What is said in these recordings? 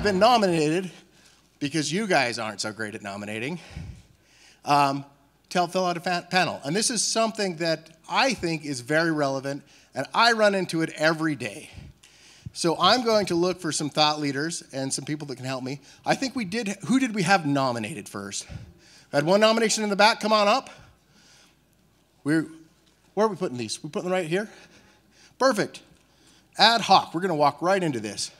have been nominated because you guys aren't so great at nominating um, to help fill out a panel. And this is something that I think is very relevant, and I run into it every day. So I'm going to look for some thought leaders and some people that can help me. I think we did. Who did we have nominated first? Had one nomination in the back. Come on up. We're, where are we putting these? We putting them right here? Perfect. Ad hoc. We're going to walk right into this.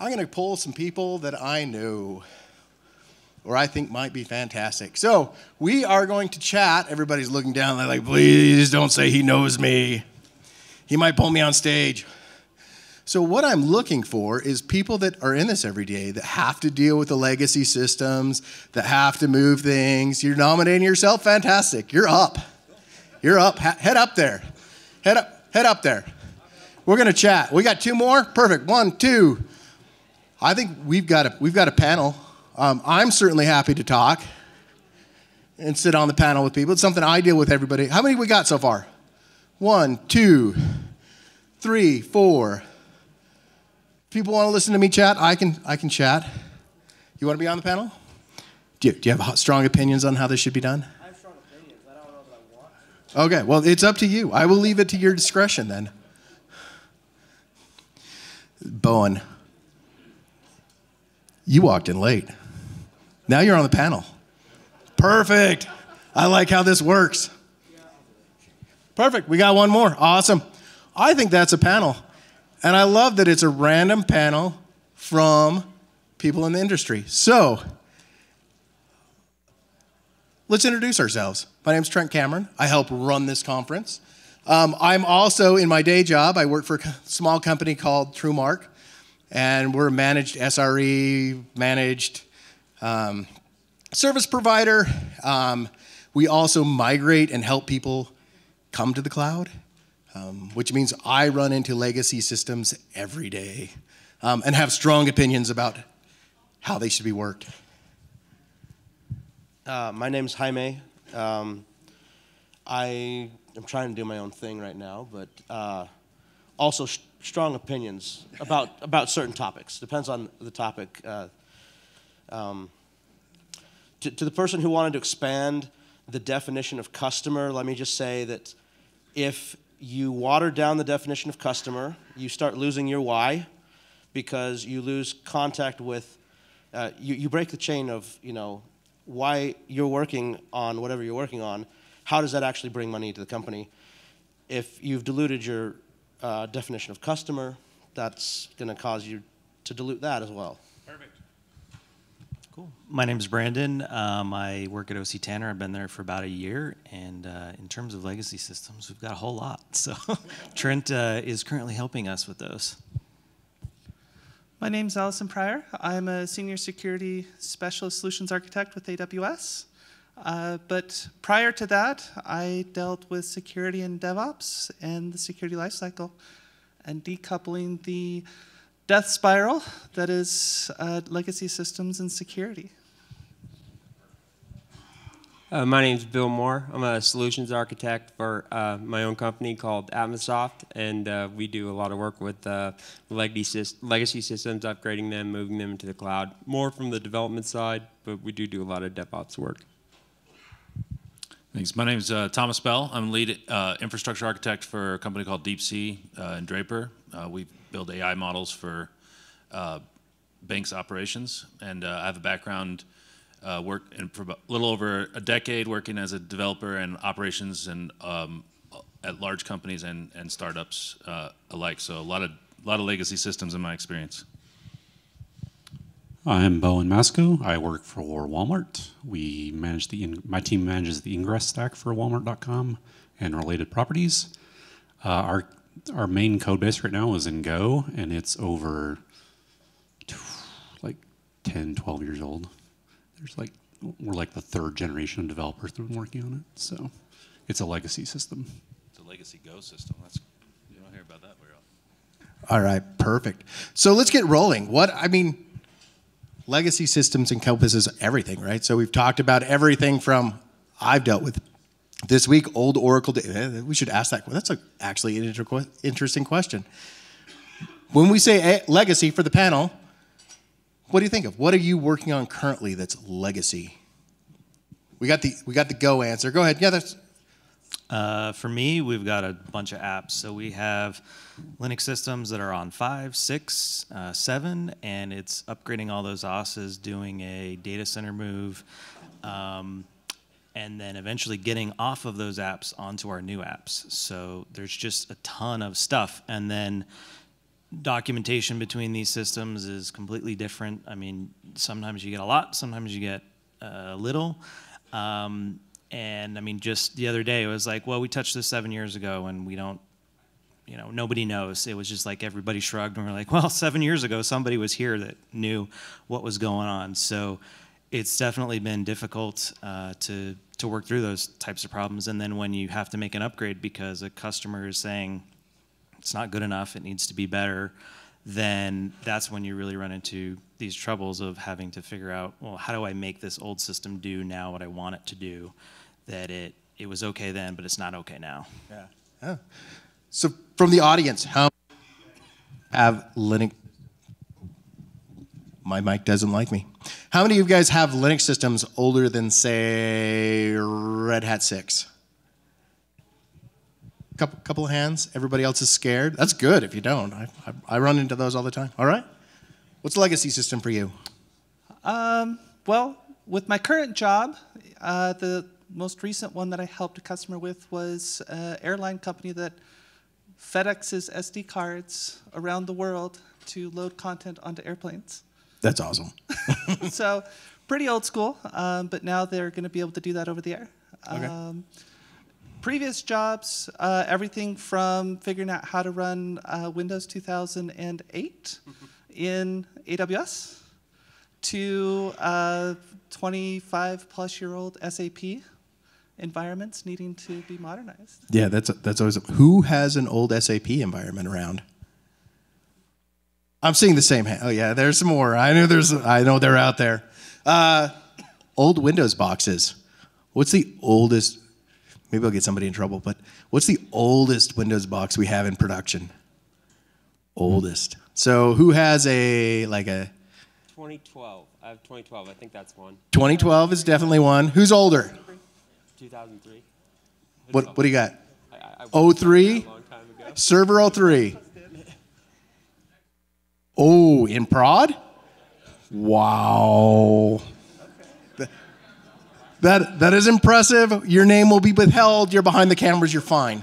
I'm going to pull some people that I know or I think might be fantastic. So we are going to chat. Everybody's looking down. They're like, please don't say he knows me. He might pull me on stage. So, what I'm looking for is people that are in this every day that have to deal with the legacy systems, that have to move things. You're nominating yourself, fantastic. You're up. You're up. Head up there. Head up. Head up there. We're gonna chat. We got two more. Perfect. One, two. I think we've got a we've got a panel. Um, I'm certainly happy to talk and sit on the panel with people. It's something I deal with everybody. How many we got so far? One, two, three, four. People want to listen to me chat. I can I can chat. You want to be on the panel? Do you, do you have strong opinions on how this should be done? I have strong opinions. I don't know that I want. Okay, well, it's up to you. I will leave it to your discretion then. Bowen, you walked in late. Now you're on the panel. Perfect. I like how this works. Perfect. We got one more. Awesome. I think that's a panel. And I love that it's a random panel from people in the industry. So, let's introduce ourselves. My name is Trent Cameron. I help run this conference. Um, I'm also, in my day job, I work for a small company called TrueMark, and we're a managed SRE, managed um, service provider. Um, we also migrate and help people come to the cloud, um, which means I run into legacy systems every day um, and have strong opinions about how they should be worked. Uh, my name's Jaime. Um, I am trying to do my own thing right now, but uh, also strong opinions about about certain topics. Depends on the topic. Uh, um, to, to the person who wanted to expand the definition of customer, let me just say that if you water down the definition of customer, you start losing your why because you lose contact with, uh, you, you break the chain of, you know, why you're working on whatever you're working on. How does that actually bring money to the company? If you've diluted your uh, definition of customer, that's going to cause you to dilute that as well. Perfect. Cool. My name is Brandon. Um, I work at OC Tanner. I've been there for about a year. And uh, in terms of legacy systems, we've got a whole lot. So Trent uh, is currently helping us with those. My name is Allison Pryor. I'm a senior security specialist solutions architect with AWS. Uh, but prior to that, I dealt with security and DevOps and the security lifecycle and decoupling the death spiral that is uh, legacy systems and security. Uh, my name is Bill Moore. I'm a solutions architect for uh, my own company called Atmosoft, and uh, we do a lot of work with uh, legacy, legacy systems, upgrading them, moving them into the cloud. More from the development side, but we do do a lot of DevOps work. Thanks. My name is uh, Thomas Bell. I'm lead uh, infrastructure architect for a company called DeepSee in Draper. we build AI models for uh, banks operations, and uh, I have a background uh, work in for a little over a decade working as a developer and operations and um, at large companies and, and startups uh, alike. So a lot of a lot of legacy systems in my experience. I'm Bowen Masco. I work for Walmart. We manage the my team manages the ingress stack for Walmart.com and related properties. Uh, our our main code base right now is in Go, and it's over like 10, 12 years old. There's like we're like the third generation of developers that have been working on it. So it's a legacy system. It's a legacy Go system. That's you don't hear about that very often. All right, perfect. So let's get rolling. What I mean, legacy systems encompasses everything, right? So we've talked about everything from I've dealt with this week, old Oracle. Eh, we should ask that. That's a, actually an inter- interesting question. When we say legacy for the panel, what do you think of? What are you working on currently that's legacy? We got the we got the go answer. Go ahead. Yeah, that's Uh, for me, we've got a bunch of apps. So we have Linux systems that are on five, six, uh, seven, and it's upgrading all those OSs, doing a data center move, um, and then eventually getting off of those apps onto our new apps. So there's just a ton of stuff, and then documentation between these systems is completely different. I mean, sometimes you get a lot, sometimes you get a little. Um, and I mean, just the other day, it was like, well, we touched this seven years ago, and we don't, you know, nobody knows. It was just like everybody shrugged, and we're like, well, seven years ago, somebody was here that knew what was going on. So it's definitely been difficult uh, to to work through those types of problems. And then when you have to make an upgrade because a customer is saying it's not good enough, it needs to be better, then that's when you really run into these troubles of having to figure out, well, how do I make this old system do now what I want it to do? That it it was okay then, but it's not okay now. yeah. So from the audience, how have Linux? My mic doesn't like me. How many of you guys have Linux systems older than say Red Hat six? Couple, couple of hands. Everybody else is scared. That's good if you don't. I, I, I run into those all the time. All right. What's the legacy system for you? Um, well, with my current job, uh, the most recent one that I helped a customer with was an airline company that FedExes SD cards around the world to load content onto airplanes. That's awesome. so, pretty old school, um, but now they're going to be able to do that over the air. Okay. Um, previous jobs, uh, everything from figuring out how to run uh, Windows 2008 in AWS to uh, 25 plus year old SAP environments needing to be modernized. Yeah, that's that's always. Who has an old SAP environment around? I'm seeing the same hand. Oh yeah, there's some more. I know there's. I know they're out there. Uh, old Windows boxes. What's the oldest? Maybe I'll get somebody in trouble. But what's the oldest Windows box we have in production? Oldest. So who has a like a 2012. I have 2012. I think that's one. 2012 is definitely one. Who's older? 2003. What what do you got? I, I, I Oh, three? a long time ago. Server 03. Oh, in prod? Wow. That, that is impressive. Your name will be withheld. You're behind the cameras. You're fine.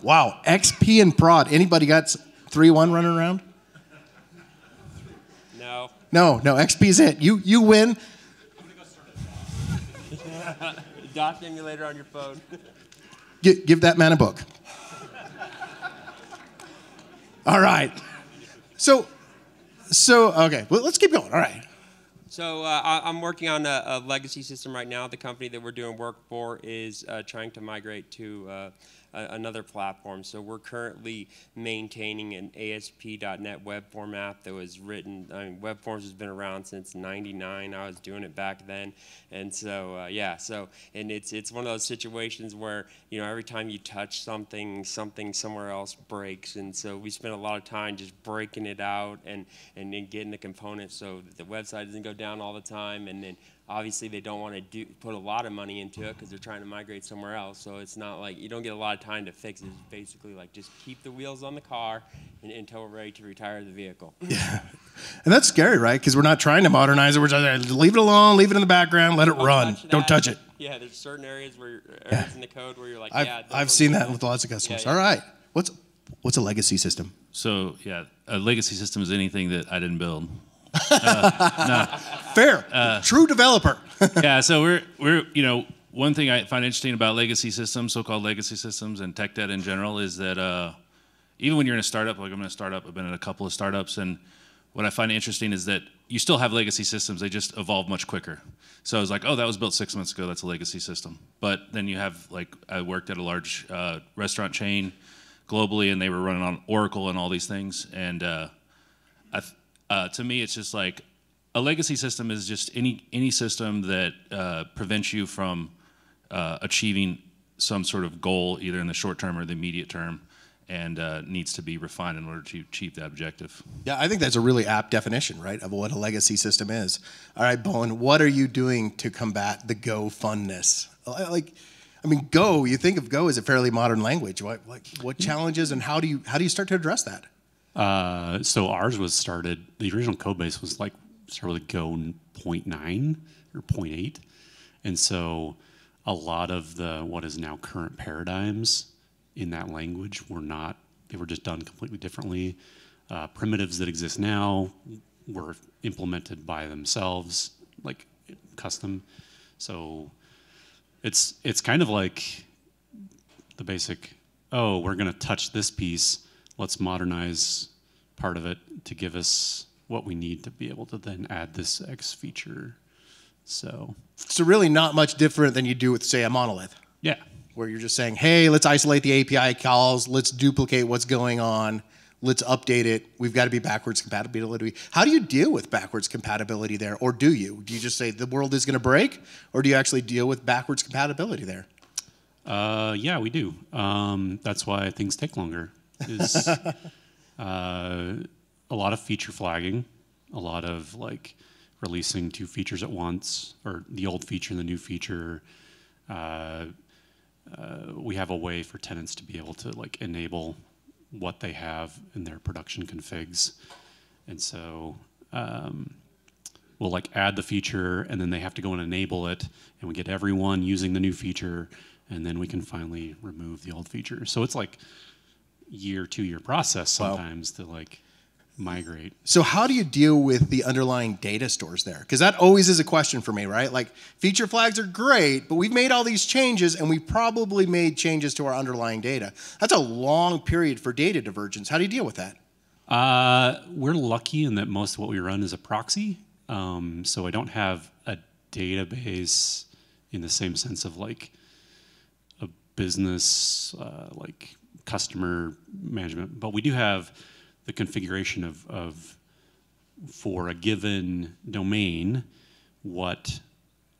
Wow. XP and prod. Anybody got 3 1 running around? No. No, no. XP's it. You, you win. DOS emulator on your phone. Gi- give that man a book. All right. So, so okay. Well, let's keep going. All right. So uh, I'm working on a, a legacy system right now. The company that we're doing work for is uh, trying to migrate to uh, another platform. So we're currently maintaining an ASP.NET web form app that was written. I mean, web forms has been around since '99. I was doing it back then, and so uh, yeah. So and it's it's one of those situations where you know every time you touch something, something somewhere else breaks, and so we spend a lot of time just breaking it out and and then getting the components so that the website doesn't go down all the time, and then obviously they don't want to do put a lot of money into it because they're trying to migrate somewhere else. So it's not like you don't get a lot of time to fix it. It's basically like just keep the wheels on the car and, until we're ready to retire the vehicle. Yeah. And that's scary, right? Because we're not trying to modernize it. We're just leave it alone, leave it in the background, let it run. Don't touch it. Yeah, there's certain areas where areas in the code where you're like, I've, yeah. I've seen that with lots of customers. Yeah, yeah. right. What's what's a legacy system? So yeah, a legacy system is anything that I didn't build. Fair. Uh, True developer. yeah, so we're we're you know one thing I find interesting about legacy systems, so-called legacy systems, and tech debt in general is that uh, even when you're in a startup, like I'm in a startup, I've been in a couple of startups, and what I find interesting is that you still have legacy systems, they just evolve much quicker. So I was like, oh, that was built six months ago, that's a legacy system. But then you have like I worked at a large uh, restaurant chain globally, and they were running on Oracle and all these things, and uh, I, th- uh, to me, it's just like a legacy system is just any any system that uh, prevents you from uh, achieving some sort of goal, either in the short term or the immediate term. and uh, needs to be refined in order to achieve that objective. Yeah, I think that's a really apt definition, right, of what a legacy system is. All right, Bowen, what are you doing to combat the Go funness? Like, I mean, Go. You think of Go as a fairly modern language. What, what challenges and how do you how do you start to address that? Uh, so ours was started. The original code base was like started with Go 0.9 or 0.8, and so a lot of the what is now current paradigms in that language were not. They were just done completely differently. Uh, primitives that exist now were implemented by themselves, like custom. So it's it's kind of like the basic. Oh, we're going to touch this piece let's modernize part of it to give us what we need to be able to then add this X feature. So, So really, not much different than you do with, say, a monolith, yeah. where you're just saying, "Hey, let's isolate the API calls. Let's duplicate what's going on. Let's update it. We've got to be backwards compatibility." How do you deal with backwards compatibility there, or do you? Do you just say the world is going to break, or do you actually deal with backwards compatibility there? Uh, yeah, we do. Um, that's why things take longer. Is uh, a lot of feature flagging, a lot of like releasing two features at once, or the old feature and the new feature. Uh, uh, we have a way for tenants to be able to like enable what they have in their production configs, and so um, we'll like add the feature, and then they have to go and enable it, and we get everyone using the new feature, and then we can finally remove the old feature. So it's like year, two year process Wow. sometimes to like migrate. So how do you deal with the underlying data stores there? Because that always is a question for me, right? Like feature flags are great, but we've made all these changes and we probably made changes to our underlying data. That's a long period for data divergence. How do you deal with that? Uh, we're lucky in that most of what we run is a proxy. Um, so I don't have a database in the same sense of like a business, uh, like customer management, but we do have the configuration of, of for a given domain, what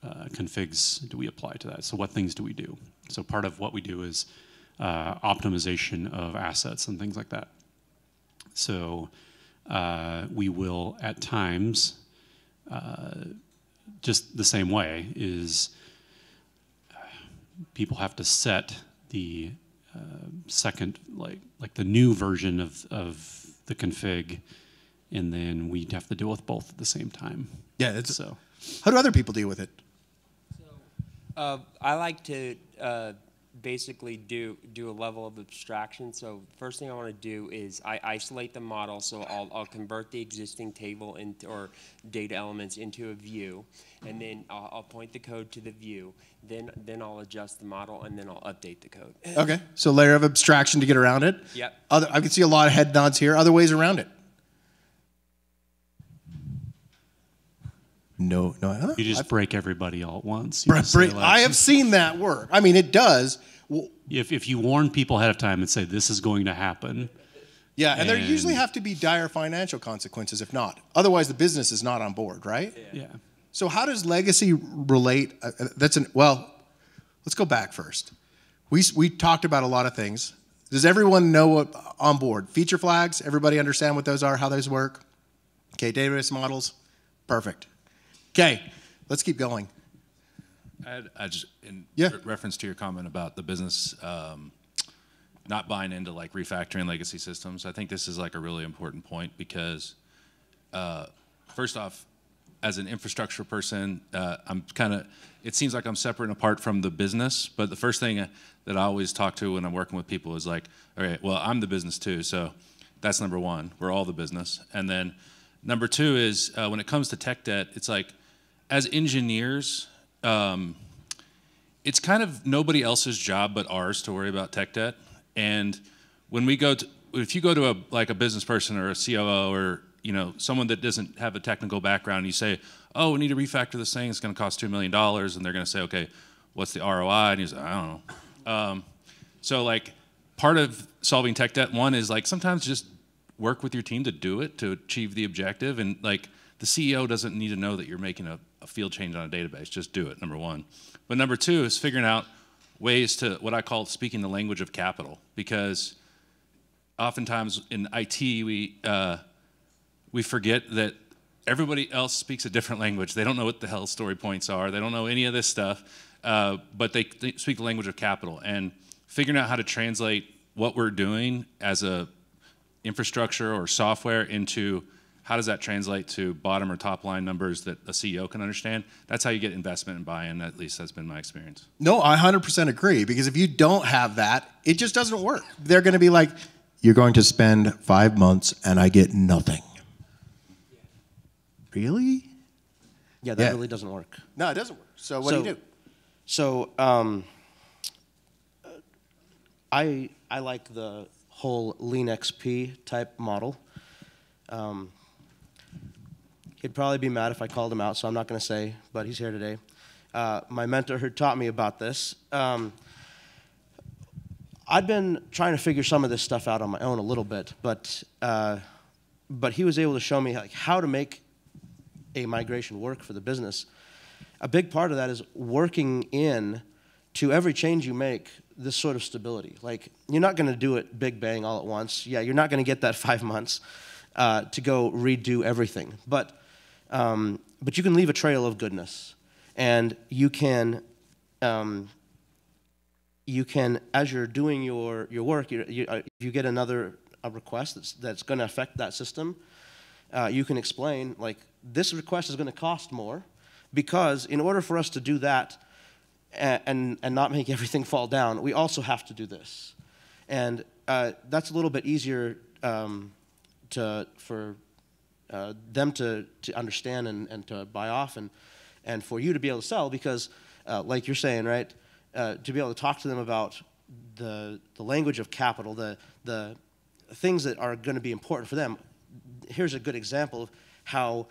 uh, configs do we apply to that? So what things do we do? So part of what we do is uh, optimization of assets and things like that. So uh, we will at times, uh, just the same way, is uh, people have to set the uh, second, like like the new version of, of the config, and then we'd have to deal with both at the same time. Yeah, it's, So how do other people deal with it? Uh, I like to uh, basically do do a level of abstraction. So first thing I want to do is I isolate the model. So I'll, I'll convert the existing table into, or data elements into a view, and then I'll, I'll point the code to the view. Then then I'll adjust the model, and then I'll update the code. Okay, so layer of abstraction to get around it. Yep. Other, I can see a lot of head nods here. Other ways around it? No, no. huh? you just break everybody all at once. You Bra- just say, bra- like, I have seen that work. I mean, it does. Well, if, if you warn people ahead of time and say this is going to happen, yeah, and there usually have to be dire financial consequences if not. Otherwise, the business is not on board, right? yeah. So how does legacy relate? Uh, uh, that's an well. Let's go back first. We we talked about a lot of things. Does everyone know what on board feature flags? Everybody understand what those are? How those work? Okay, database models. Perfect. Okay, let's keep going. I, I just, in Yeah. re- reference to your comment about the business um, not buying into like refactoring legacy systems, I think this is like a really important point because, uh, first off, as an infrastructure person, uh, I'm kind of, it seems like I'm separate and apart from the business. But the first thing that I always talk to when I'm working with people is like, all right, well, I'm the business too. So that's number one. We're all the business. And then number two is uh, when it comes to tech debt, it's like, as engineers, um, it's kind of nobody else's job but ours to worry about tech debt. And when we go to, if you go to a like a business person or a COO or you know someone that doesn't have a technical background, you say, "Oh, we need to refactor this thing. It's going to cost two million dollars," and they're going to say, "Okay, what's the ROI?" And he's, like, "I don't know." Um, so like part of solving tech debt one is like sometimes just work with your team to do it to achieve the objective and like the ceo doesn't need to know that you're making a, a field change on a database just do it number one but number two is figuring out ways to what i call speaking the language of capital because oftentimes in IT we uh, we forget that everybody else speaks a different language. They don't know what the hell story points are. They don't know any of this stuff, uh, but they, they speak the language of capital. And figuring out how to translate what we're doing as a infrastructure or software into how does that translate to bottom or top line numbers that a CEO can understand? That's how you get investment and buy-in. At least that's been my experience. No, I 100% agree because if you don't have that, it just doesn't work. They're going to be like, you're going to spend five months and I get nothing. Really? Yeah, that Yeah. really doesn't work. No, it doesn't work. So what do you do? So um, I I like the whole Lean XP type model. Um, he'd probably be mad if I called him out, so I'm not going to say, but he's here today. Uh, my mentor who taught me about this. Um, I'd been trying to figure some of this stuff out on my own a little bit, but uh, but he was able to show me like how to make a migration work for the business a big part of that is working in to every change you make this sort of stability like you're not going to do it big bang all at once yeah you're not going to get that five months uh, to go redo everything but um, but you can leave a trail of goodness and you can um, you can as you're doing your your work you, you, uh, if you get another a request that's that's going to affect that system uh, you can explain like this request is going to cost more because in order for us to do that and, and, and not make everything fall down, we also have to do this. And uh, that's a little bit easier um, to, for uh, them to, to understand and, and to buy off and, and for you to be able to sell because, uh, like you're saying, right, uh, to be able to talk to them about the, the language of capital, the, the things that are going to be important for them. Here's a good example of how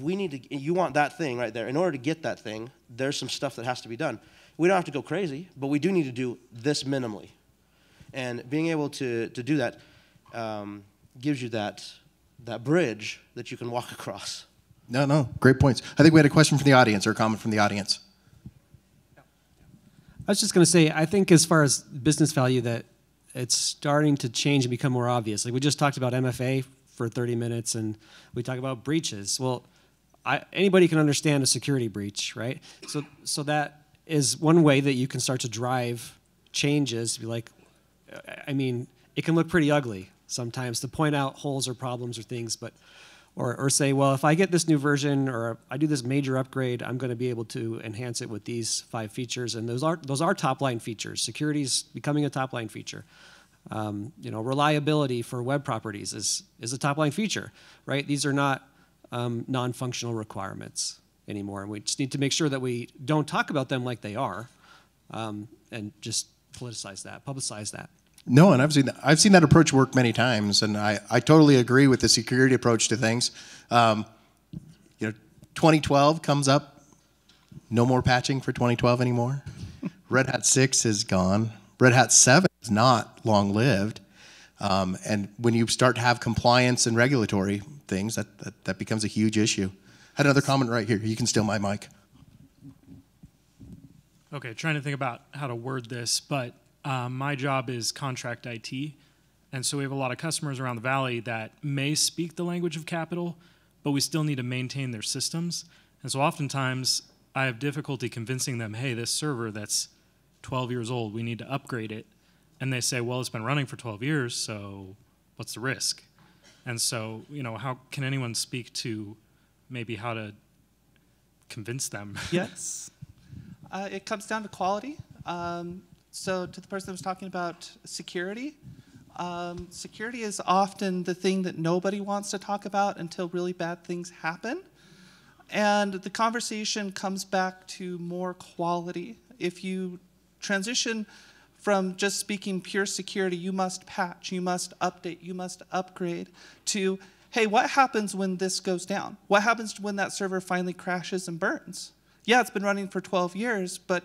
we need to you want that thing right there in order to get that thing there's some stuff that has to be done we don't have to go crazy but we do need to do this minimally and being able to, to do that um, gives you that that bridge that you can walk across No, no, great points. I think we had a question from the audience or a comment from the audience. I was just going to say, I think as far as business value, that it's starting to change and become more obvious. Like we just talked about MFA for 30 minutes, and we talk about breaches. Well, I, anybody can understand a security breach, right? So, so that is one way that you can start to drive changes. Be like, I mean, it can look pretty ugly sometimes to point out holes or problems or things, but or, or say, well, if I get this new version or I do this major upgrade, I'm going to be able to enhance it with these five features, and those are those are top line features. Security is becoming a top line feature. Um, you know, reliability for web properties is is a top line feature, right? These are not um, non-functional requirements anymore, and we just need to make sure that we don't talk about them like they are, um, and just politicize that, publicize that. No, and I've seen that, I've seen that approach work many times, and I, I totally agree with the security approach to things. Um, you know, 2012 comes up, no more patching for 2012 anymore. Red Hat 6 is gone. Red Hat 7 is not long lived. Um, and when you start to have compliance and regulatory things, that, that, that becomes a huge issue. I had another comment right here. You can steal my mic. Okay, trying to think about how to word this, but um, my job is contract IT. And so we have a lot of customers around the valley that may speak the language of capital, but we still need to maintain their systems. And so oftentimes I have difficulty convincing them, hey, this server that's 12 years old, we need to upgrade it. And they say, well, it's been running for 12 years, so what's the risk? And so, you know, how can anyone speak to maybe how to convince them? Yes. Uh, it comes down to quality. Um, so, to the person that was talking about security, um, security is often the thing that nobody wants to talk about until really bad things happen. And the conversation comes back to more quality. If you transition from just speaking pure security, you must patch, you must update, you must upgrade, to hey, what happens when this goes down? What happens when that server finally crashes and burns? Yeah, it's been running for 12 years, but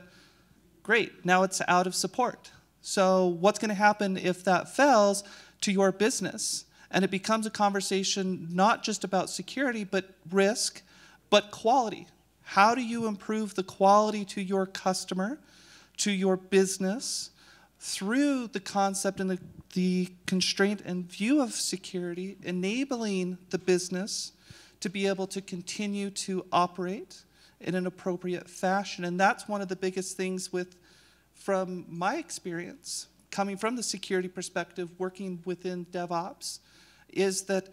great, now it's out of support. So, what's going to happen if that fails to your business? And it becomes a conversation not just about security, but risk, but quality. How do you improve the quality to your customer, to your business, through the concept and the, the constraint and view of security, enabling the business to be able to continue to operate in an appropriate fashion. And that's one of the biggest things with, from my experience, coming from the security perspective, working within DevOps, is that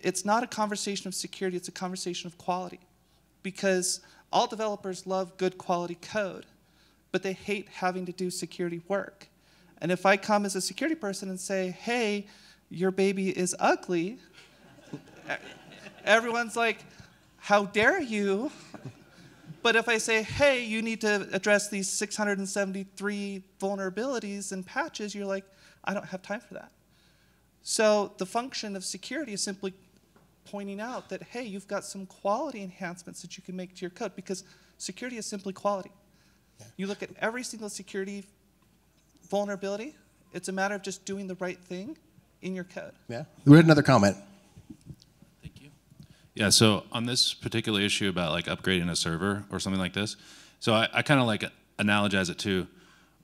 it's not a conversation of security, it's a conversation of quality. Because all developers love good quality code, but they hate having to do security work. And if I come as a security person and say, hey, your baby is ugly, everyone's like, how dare you? But if I say, hey, you need to address these 673 vulnerabilities and patches, you're like, I don't have time for that. So the function of security is simply pointing out that, hey, you've got some quality enhancements that you can make to your code because security is simply quality. Yeah. You look at every single security vulnerability, it's a matter of just doing the right thing in your code. Yeah. We had another comment. Yeah, so on this particular issue about like upgrading a server or something like this, so I, I kind of like analogize it to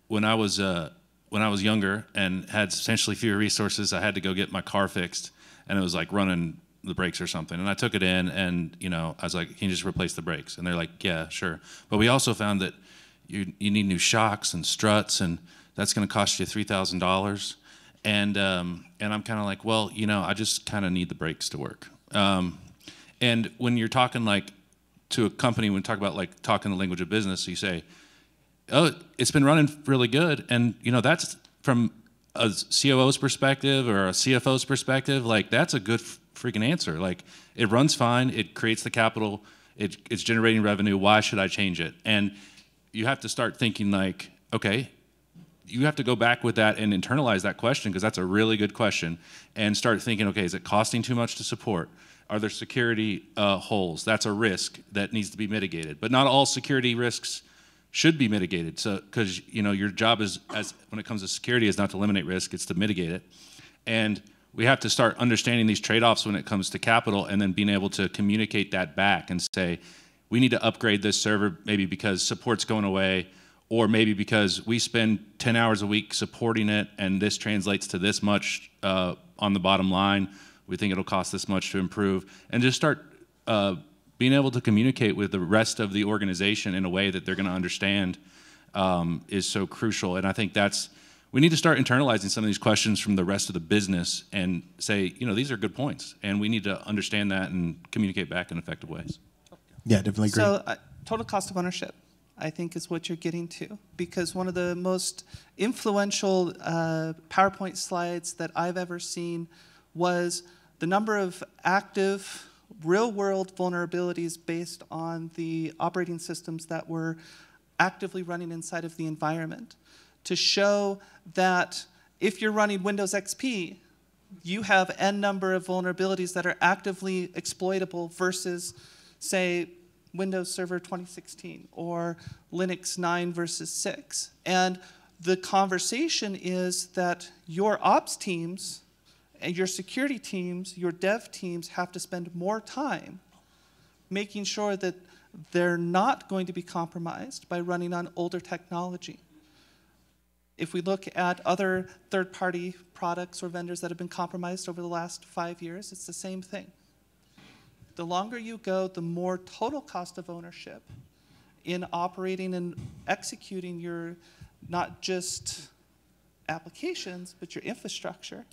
when I was uh, when I was younger and had substantially fewer resources, I had to go get my car fixed, and it was like running the brakes or something. And I took it in, and you know, I was like, "Can you just replace the brakes?" And they're like, "Yeah, sure." But we also found that you you need new shocks and struts, and that's going to cost you three thousand dollars. And um, and I'm kind of like, well, you know, I just kind of need the brakes to work. Um, and when you're talking like to a company, when you talk about like talking the language of business, you say, oh, it's been running really good. And, you know, that's from a COO's perspective or a CFO's perspective, like that's a good freaking answer. Like it runs fine, it creates the capital, it, it's generating revenue. Why should I change it? And you have to start thinking like, okay, you have to go back with that and internalize that question because that's a really good question and start thinking, okay, is it costing too much to support? Are there security uh, holes? That's a risk that needs to be mitigated. But not all security risks should be mitigated. So because you know your job is as when it comes to security is not to eliminate risk, it's to mitigate it. And we have to start understanding these trade-offs when it comes to capital and then being able to communicate that back and say, we need to upgrade this server maybe because support's going away or maybe because we spend 10 hours a week supporting it and this translates to this much uh, on the bottom line. We think it'll cost this much to improve and just start uh, being able to communicate with the rest of the organization in a way that they're going to understand um, is so crucial. And I think that's we need to start internalizing some of these questions from the rest of the business and say, you know, these are good points, and we need to understand that and communicate back in effective ways. Yeah, definitely agree. So, uh, total cost of ownership, I think, is what you're getting to, because one of the most influential uh, PowerPoint slides that I've ever seen was the number of active real world vulnerabilities based on the operating systems that were actively running inside of the environment to show that if you're running Windows XP, you have n number of vulnerabilities that are actively exploitable versus, say, Windows Server 2016 or Linux 9 versus 6. And the conversation is that your ops teams and your security teams, your dev teams have to spend more time making sure that they're not going to be compromised by running on older technology. If we look at other third party products or vendors that have been compromised over the last five years, it's the same thing. The longer you go, the more total cost of ownership in operating and executing your not just applications, but your infrastructure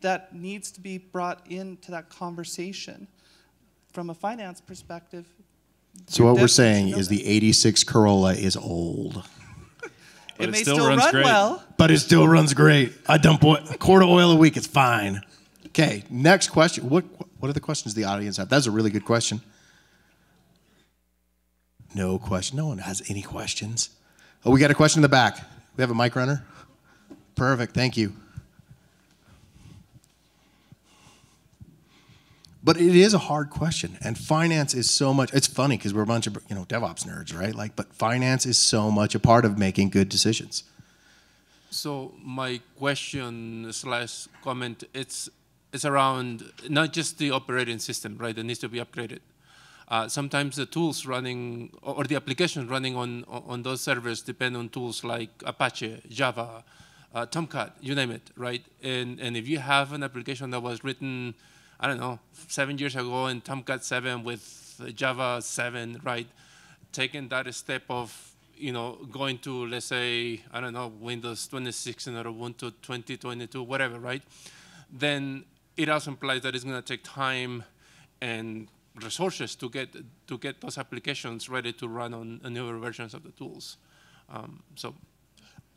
that needs to be brought into that conversation from a finance perspective. So what we're saying is the 86 Corolla is old. it, it may still, still run great. well. But it still runs great. I dump a quart of oil a week. It's fine. Okay, next question. What, what are the questions the audience have? That's a really good question. No question. No one has any questions. Oh, we got a question in the back. We have a mic runner? Perfect. Thank you. But it is a hard question, and finance is so much. It's funny because we're a bunch of you know DevOps nerds, right? Like, but finance is so much a part of making good decisions. So my question slash comment it's it's around not just the operating system, right? That needs to be upgraded. Uh, sometimes the tools running or the applications running on on those servers depend on tools like Apache, Java, uh, Tomcat, you name it, right? And, and if you have an application that was written, I don't know, seven years ago in Tomcat 7 with Java 7, right? Taking that step of, you know, going to, let's say, I don't know, Windows 26 or Ubuntu 2022, whatever, right? Then it also implies that it's going to take time and resources to get to get those applications ready to run on newer versions of the tools. Um, so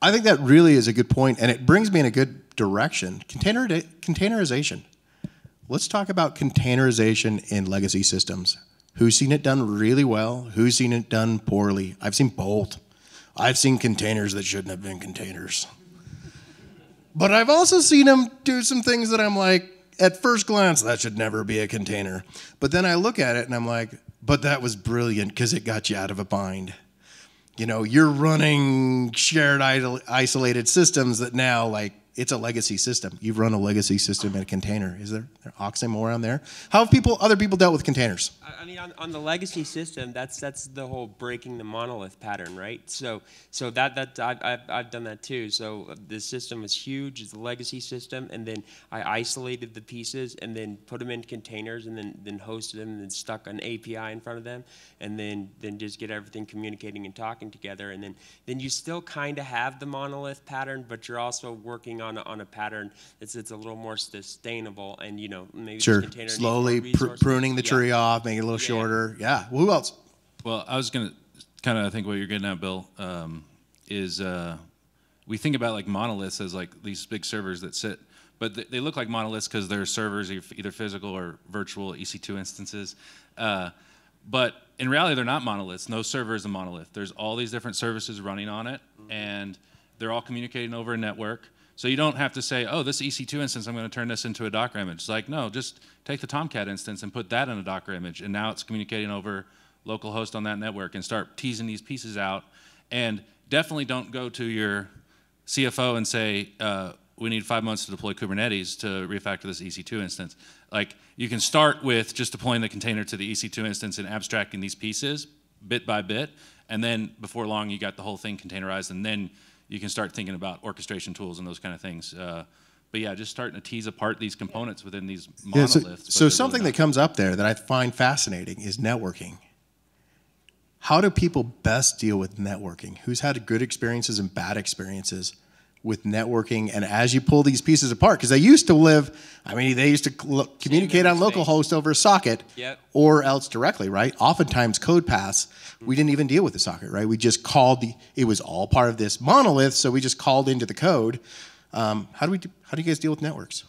I think that really is a good point, and it brings me in a good direction. Container containerization. Let's talk about containerization in legacy systems. Who's seen it done really well? Who's seen it done poorly? I've seen both. I've seen containers that shouldn't have been containers. But I've also seen them do some things that I'm like, at first glance, that should never be a container. But then I look at it and I'm like, but that was brilliant because it got you out of a bind you know, you're running shared isolated systems that now like it's a legacy system. You've run a legacy system in a container. Is there, oxymoron there? How have people, other people dealt with containers? I mean, on, on the legacy system, that's that's the whole breaking the monolith pattern, right? So so that that I've, I've, I've done that too. So uh, the system is huge, it's a legacy system, and then I isolated the pieces and then put them in containers and then then hosted them and then stuck an API in front of them, and then then just get everything communicating and talking together, and then then you still kind of have the monolith pattern, but you're also working on a, on a pattern that's it's a little more sustainable, and you know maybe sure slowly pr- pruning the tree yeah. off, making it a little yeah. shorter. Yeah. Well, who else? Well, I was gonna kind of I think what you're getting at, Bill, um, is uh, we think about like monoliths as like these big servers that sit, but th- they look like monoliths because they're servers either physical or virtual EC2 instances. Uh, but in reality, they're not monoliths. No server is a monolith. There's all these different services running on it, mm-hmm. and they're all communicating over a network. So you don't have to say, oh, this EC2 instance, I'm going to turn this into a Docker image. It's like, no, just take the Tomcat instance and put that in a Docker image. And now it's communicating over localhost on that network and start teasing these pieces out. And definitely don't go to your CFO and say, uh, we need five months to deploy Kubernetes to refactor this EC2 instance. Like you can start with just deploying the container to the EC2 instance and abstracting these pieces bit by bit. And then before long, you got the whole thing containerized. And then you can start thinking about orchestration tools and those kind of things. Uh, but yeah, just starting to tease apart these components within these monoliths. Yeah, so, so something really that comes up there that I find fascinating is networking. How do people best deal with networking? Who's had good experiences and bad experiences? With networking and as you pull these pieces apart because they used to live i mean they used to communicate on localhost over a socket yep. or else directly right? Oftentimes code paths we didn't even deal with the socket right? We just called the it was all part of this monolith so we just called into the code. Um, how do we do, how do you guys deal with networks?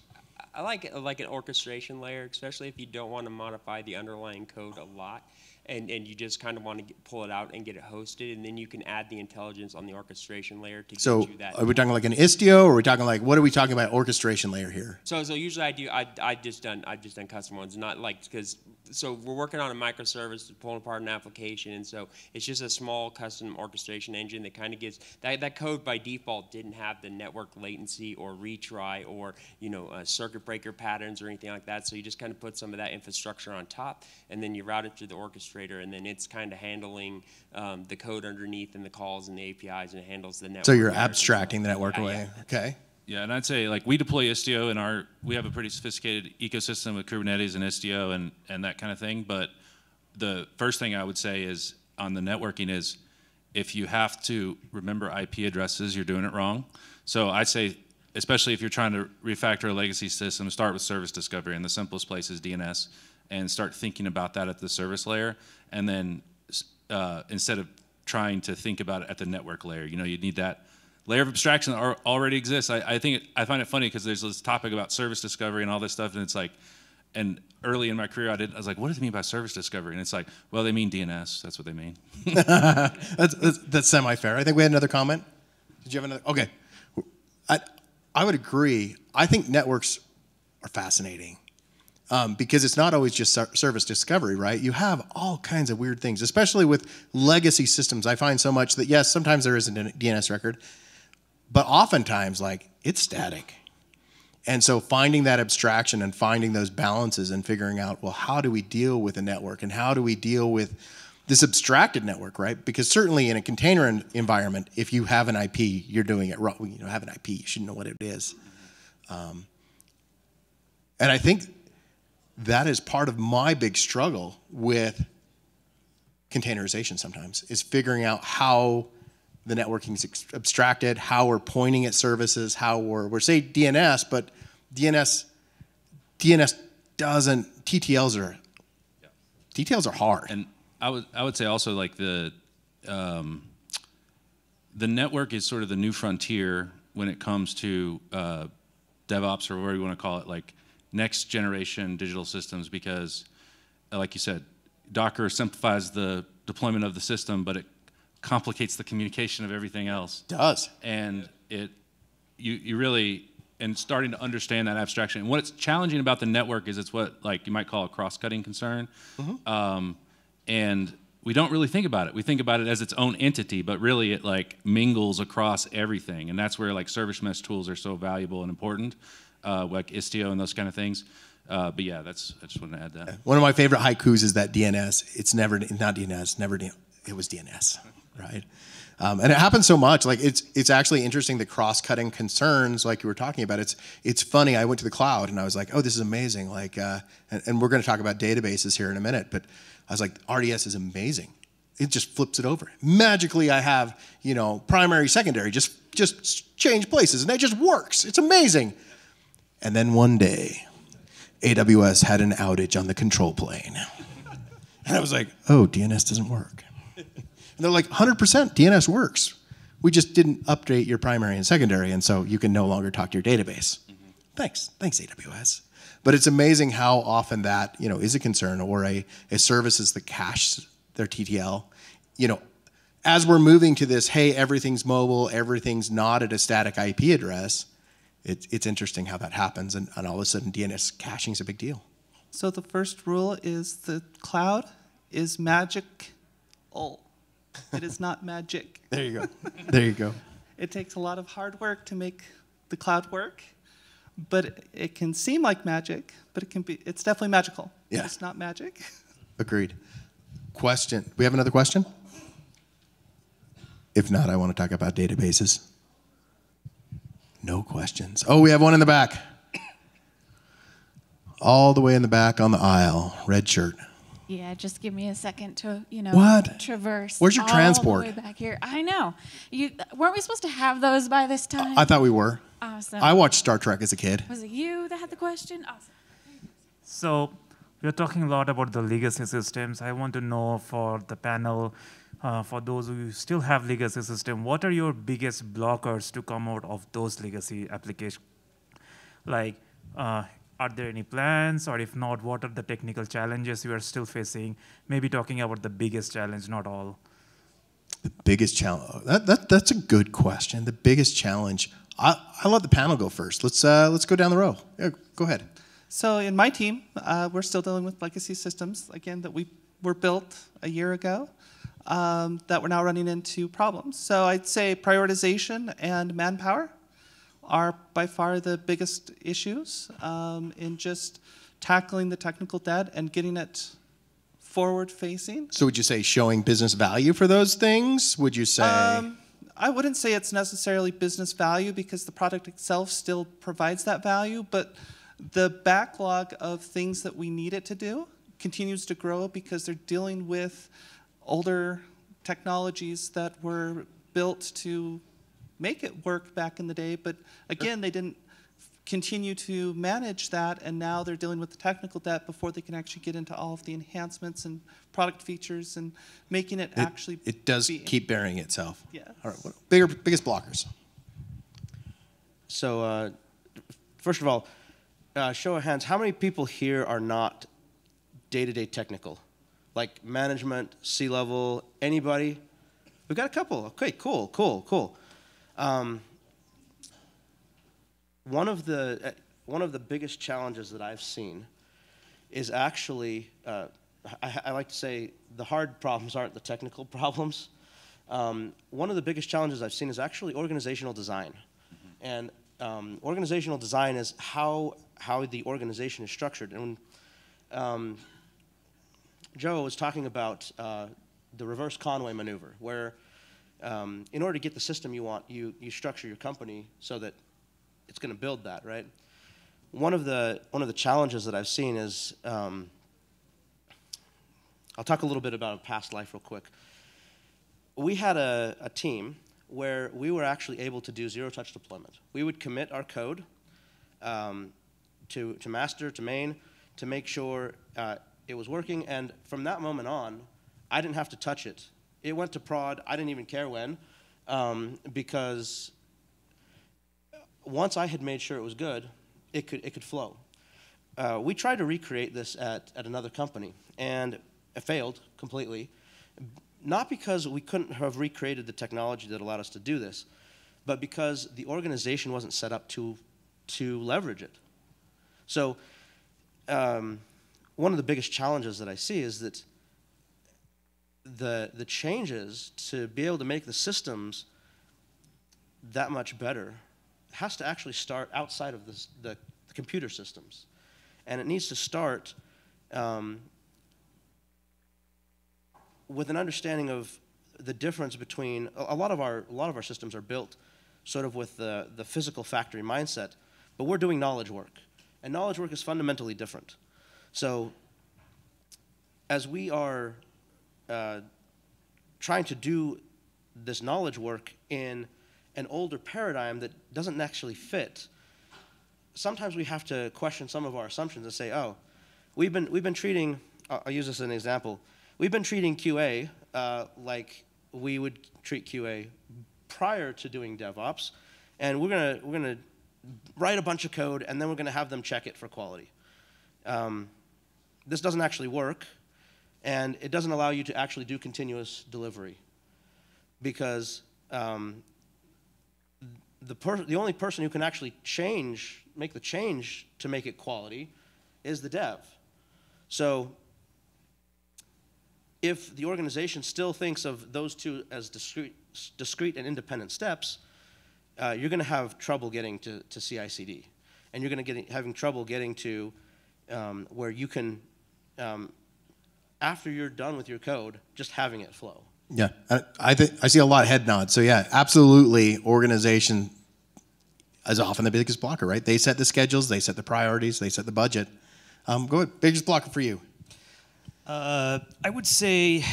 I like like an orchestration layer especially if you don't want to modify the underlying code a lot and, and you just kind of want to get, pull it out and get it hosted, and then you can add the intelligence on the orchestration layer to so get you that. So are we talking like an Istio, or are we talking like what are we talking about orchestration layer here? So so usually I do I I just done I've just done custom ones, not like because so we're working on a microservice pulling apart an application, and so it's just a small custom orchestration engine that kind of gives that, that code by default didn't have the network latency or retry or you know uh, circuit breaker patterns or anything like that. So you just kind of put some of that infrastructure on top, and then you route it through the orchestrator, and then it's kind of handling um, the code underneath and the calls and the APIs, and it handles the network. So you're abstracting the network away. Yeah. Okay. Yeah, and I'd say like we deploy Istio in our we have a pretty sophisticated ecosystem with Kubernetes and Istio and and that kind of thing. But the first thing I would say is on the networking is if you have to remember IP addresses, you're doing it wrong. So I'd say, especially if you're trying to refactor a legacy system, start with service discovery, and the simplest place is DNS, and start thinking about that at the service layer, and then uh, instead of trying to think about it at the network layer, you know, you need that layer of abstraction that already exists. I, I think it, I find it funny because there's this topic about service discovery and all this stuff, and it's like, and early in my career, I did. I was like, "What do they mean by service discovery?" And it's like, "Well, they mean DNS. That's what they mean." that's, that's, that's semi fair. I think we had another comment. Did you have another? Okay, I I would agree. I think networks are fascinating. Um, because it's not always just service discovery, right? You have all kinds of weird things, especially with legacy systems. I find so much that yes, sometimes there isn't a DNS record, but oftentimes, like, it's static. And so finding that abstraction and finding those balances and figuring out, well, how do we deal with a network and how do we deal with this abstracted network, right? Because certainly in a container environment, if you have an IP, you're doing it wrong. You know, have an IP, you should know what it is. Um, and I think that is part of my big struggle with containerization sometimes is figuring out how the networking is abstracted, how we're pointing at services, how we're we're say DNS, but DNS DNS doesn't TTLs are TTLs are hard. And I would I would say also like the um, the network is sort of the new frontier when it comes to uh, DevOps or whatever you want to call it, like next generation digital systems. Because, like you said, Docker simplifies the deployment of the system, but it complicates the communication of everything else. does. and it you you really and starting to understand that abstraction. And what's challenging about the network is it's what like you might call a cross-cutting concern, um, and we don't really think about it. We think about it as its own entity, but really it like mingles across everything, and that's where like service mesh tools are so valuable and important, uh, like Istio and those kind of things. Uh, but yeah, that's I just wanted to add that. One of my favorite haikus is that DNS. It's never not DNS, never it was DNS, right? Um, and it happens so much. Like it's it's actually interesting the cross-cutting concerns, like you were talking about. It's it's funny. I went to the cloud and I was like, oh, this is amazing. Like, uh, and, and we're going to talk about databases here in a minute, but I was like, RDS is amazing. It just flips it over. Magically, I have you know primary, secondary, just just change places, and it just works. It's amazing. And then one day, AWS had an outage on the control plane. And I was like, oh, DNS doesn't work. And they're like, 100% DNS works. We just didn't update your primary and secondary, and so you can no longer talk to your database. Thanks. Thanks, AWS. But it's amazing how often that, you know, is a concern or a, a service is the cache, their TTL. You know, as we're moving to this, hey, everything's mobile, everything's not at a static IP address, it, it's interesting how that happens, and, and all of a sudden DNS caching is a big deal. So the first rule is the cloud is magic. Oh, it is not magic. There you go. there you go. It takes a lot of hard work to make the cloud work, but it can seem like magic, but it can be. It's definitely magical. Yeah. It's not magic. Agreed. Question. We have another question? If not, I want to talk about databases. No questions. Oh, we have one in the back. All the way in the back on the aisle, red shirt. Yeah, just give me a second to, you know, What? traverse. Where's your all transport? The way back here. I know. You weren't we supposed to have those by this time? I thought we were. awesome. I watched Star Trek as a kid. Was it you that had the question? Awesome. So we're talking a lot about the legacy systems. I want to know for the panel, uh, for those who still have legacy system, what are your biggest blockers to come out of those legacy applications? Like, uh, are there any plans, or if not, what are the technical challenges you are still facing? Maybe talking about the biggest challenge, not all. The biggest challenge. That, that, that's a good question. The biggest challenge. I, I let the panel go first. Let's uh, let's go down the row. Yeah, go ahead. So in my team, uh, we're still dealing with legacy systems again that we were built a year ago um, that we're now running into problems. So I'd say prioritization and manpower are by far the biggest issues um, in just tackling the technical debt and getting it forward facing. So would you say showing business value for those things? Would you say? Um, I wouldn't say it's necessarily business value because the product itself still provides that value, but the backlog of things that we need it to do continues to grow because they're dealing with older technologies that were built to make it work back in the day, but again, they didn't continue to manage that, and now they're dealing with the technical debt before they can actually get into all of the enhancements and product features and making it, It- actually It does be- keep burying itself. Yeah. All right. What, bigger, biggest blockers. So, uh, first of all, uh, show of hands, how many people here are not day-to-day technical? Like management, C-level, anybody? We've got a couple. Okay, cool, cool, cool. Um, one of the uh, one of the biggest challenges that I've seen is actually, uh, I, I like to say, the hard problems aren't the technical problems. Um, one of the biggest challenges I've seen is actually organizational design, and um, organizational design is how how the organization is structured. And um, Joe was talking about uh, the reverse Conway maneuver, where um, in order to get the system you want, you, you structure your company so that it's going to build that, right? One of the one of the challenges that I've seen is um, I'll talk a little bit about a past life real quick. We had a, a team where we were actually able to do zero touch deployment. We would commit our code um, to, to master, to main, to make sure uh, it was working. And from that moment on, I didn't have to touch it. It went to prod. I didn't even care when, um, because once I had made sure it was good, it could, it could flow. Uh, we tried to recreate this at, at another company, and it failed completely. Not because we couldn't have recreated the technology that allowed us to do this, but because the organization wasn't set up to, to leverage it. So, um, one of the biggest challenges that I see is that the, the changes to be able to make the systems that much better has to actually start outside of the, the computer systems. And it needs to start um, with an understanding of the difference between a, a lot of our a lot of our systems are built sort of with the, the physical factory mindset, but we're doing knowledge work. And knowledge work is fundamentally different. So as we are uh, trying to do this knowledge work in an older paradigm that doesn't actually fit, sometimes we have to question some of our assumptions and say, oh, we've been, we've been treating, I'll, use this as an example, we've been treating QA uh, like we would treat QA prior to doing DevOps, and we're gonna, we're gonna write a bunch of code and then we're gonna have them check it for quality. Um, this doesn't actually work, and it doesn't allow you to actually do continuous delivery because um, the, the only person who can actually change, make the change to make it quality is the dev. So if the organization still thinks of those two as discrete, discrete and independent steps, uh, you're going to have trouble getting to, to CI/CD, and you're going to get having trouble getting to um, where you can, um, after you're done with your code, just having it flow. Yeah, I, I think I see a lot of head nods. So yeah, absolutely, organization is often the biggest blocker, right? They set the schedules, they set the priorities, they set the budget. Um, go ahead, biggest blocker for you. Uh, I would say,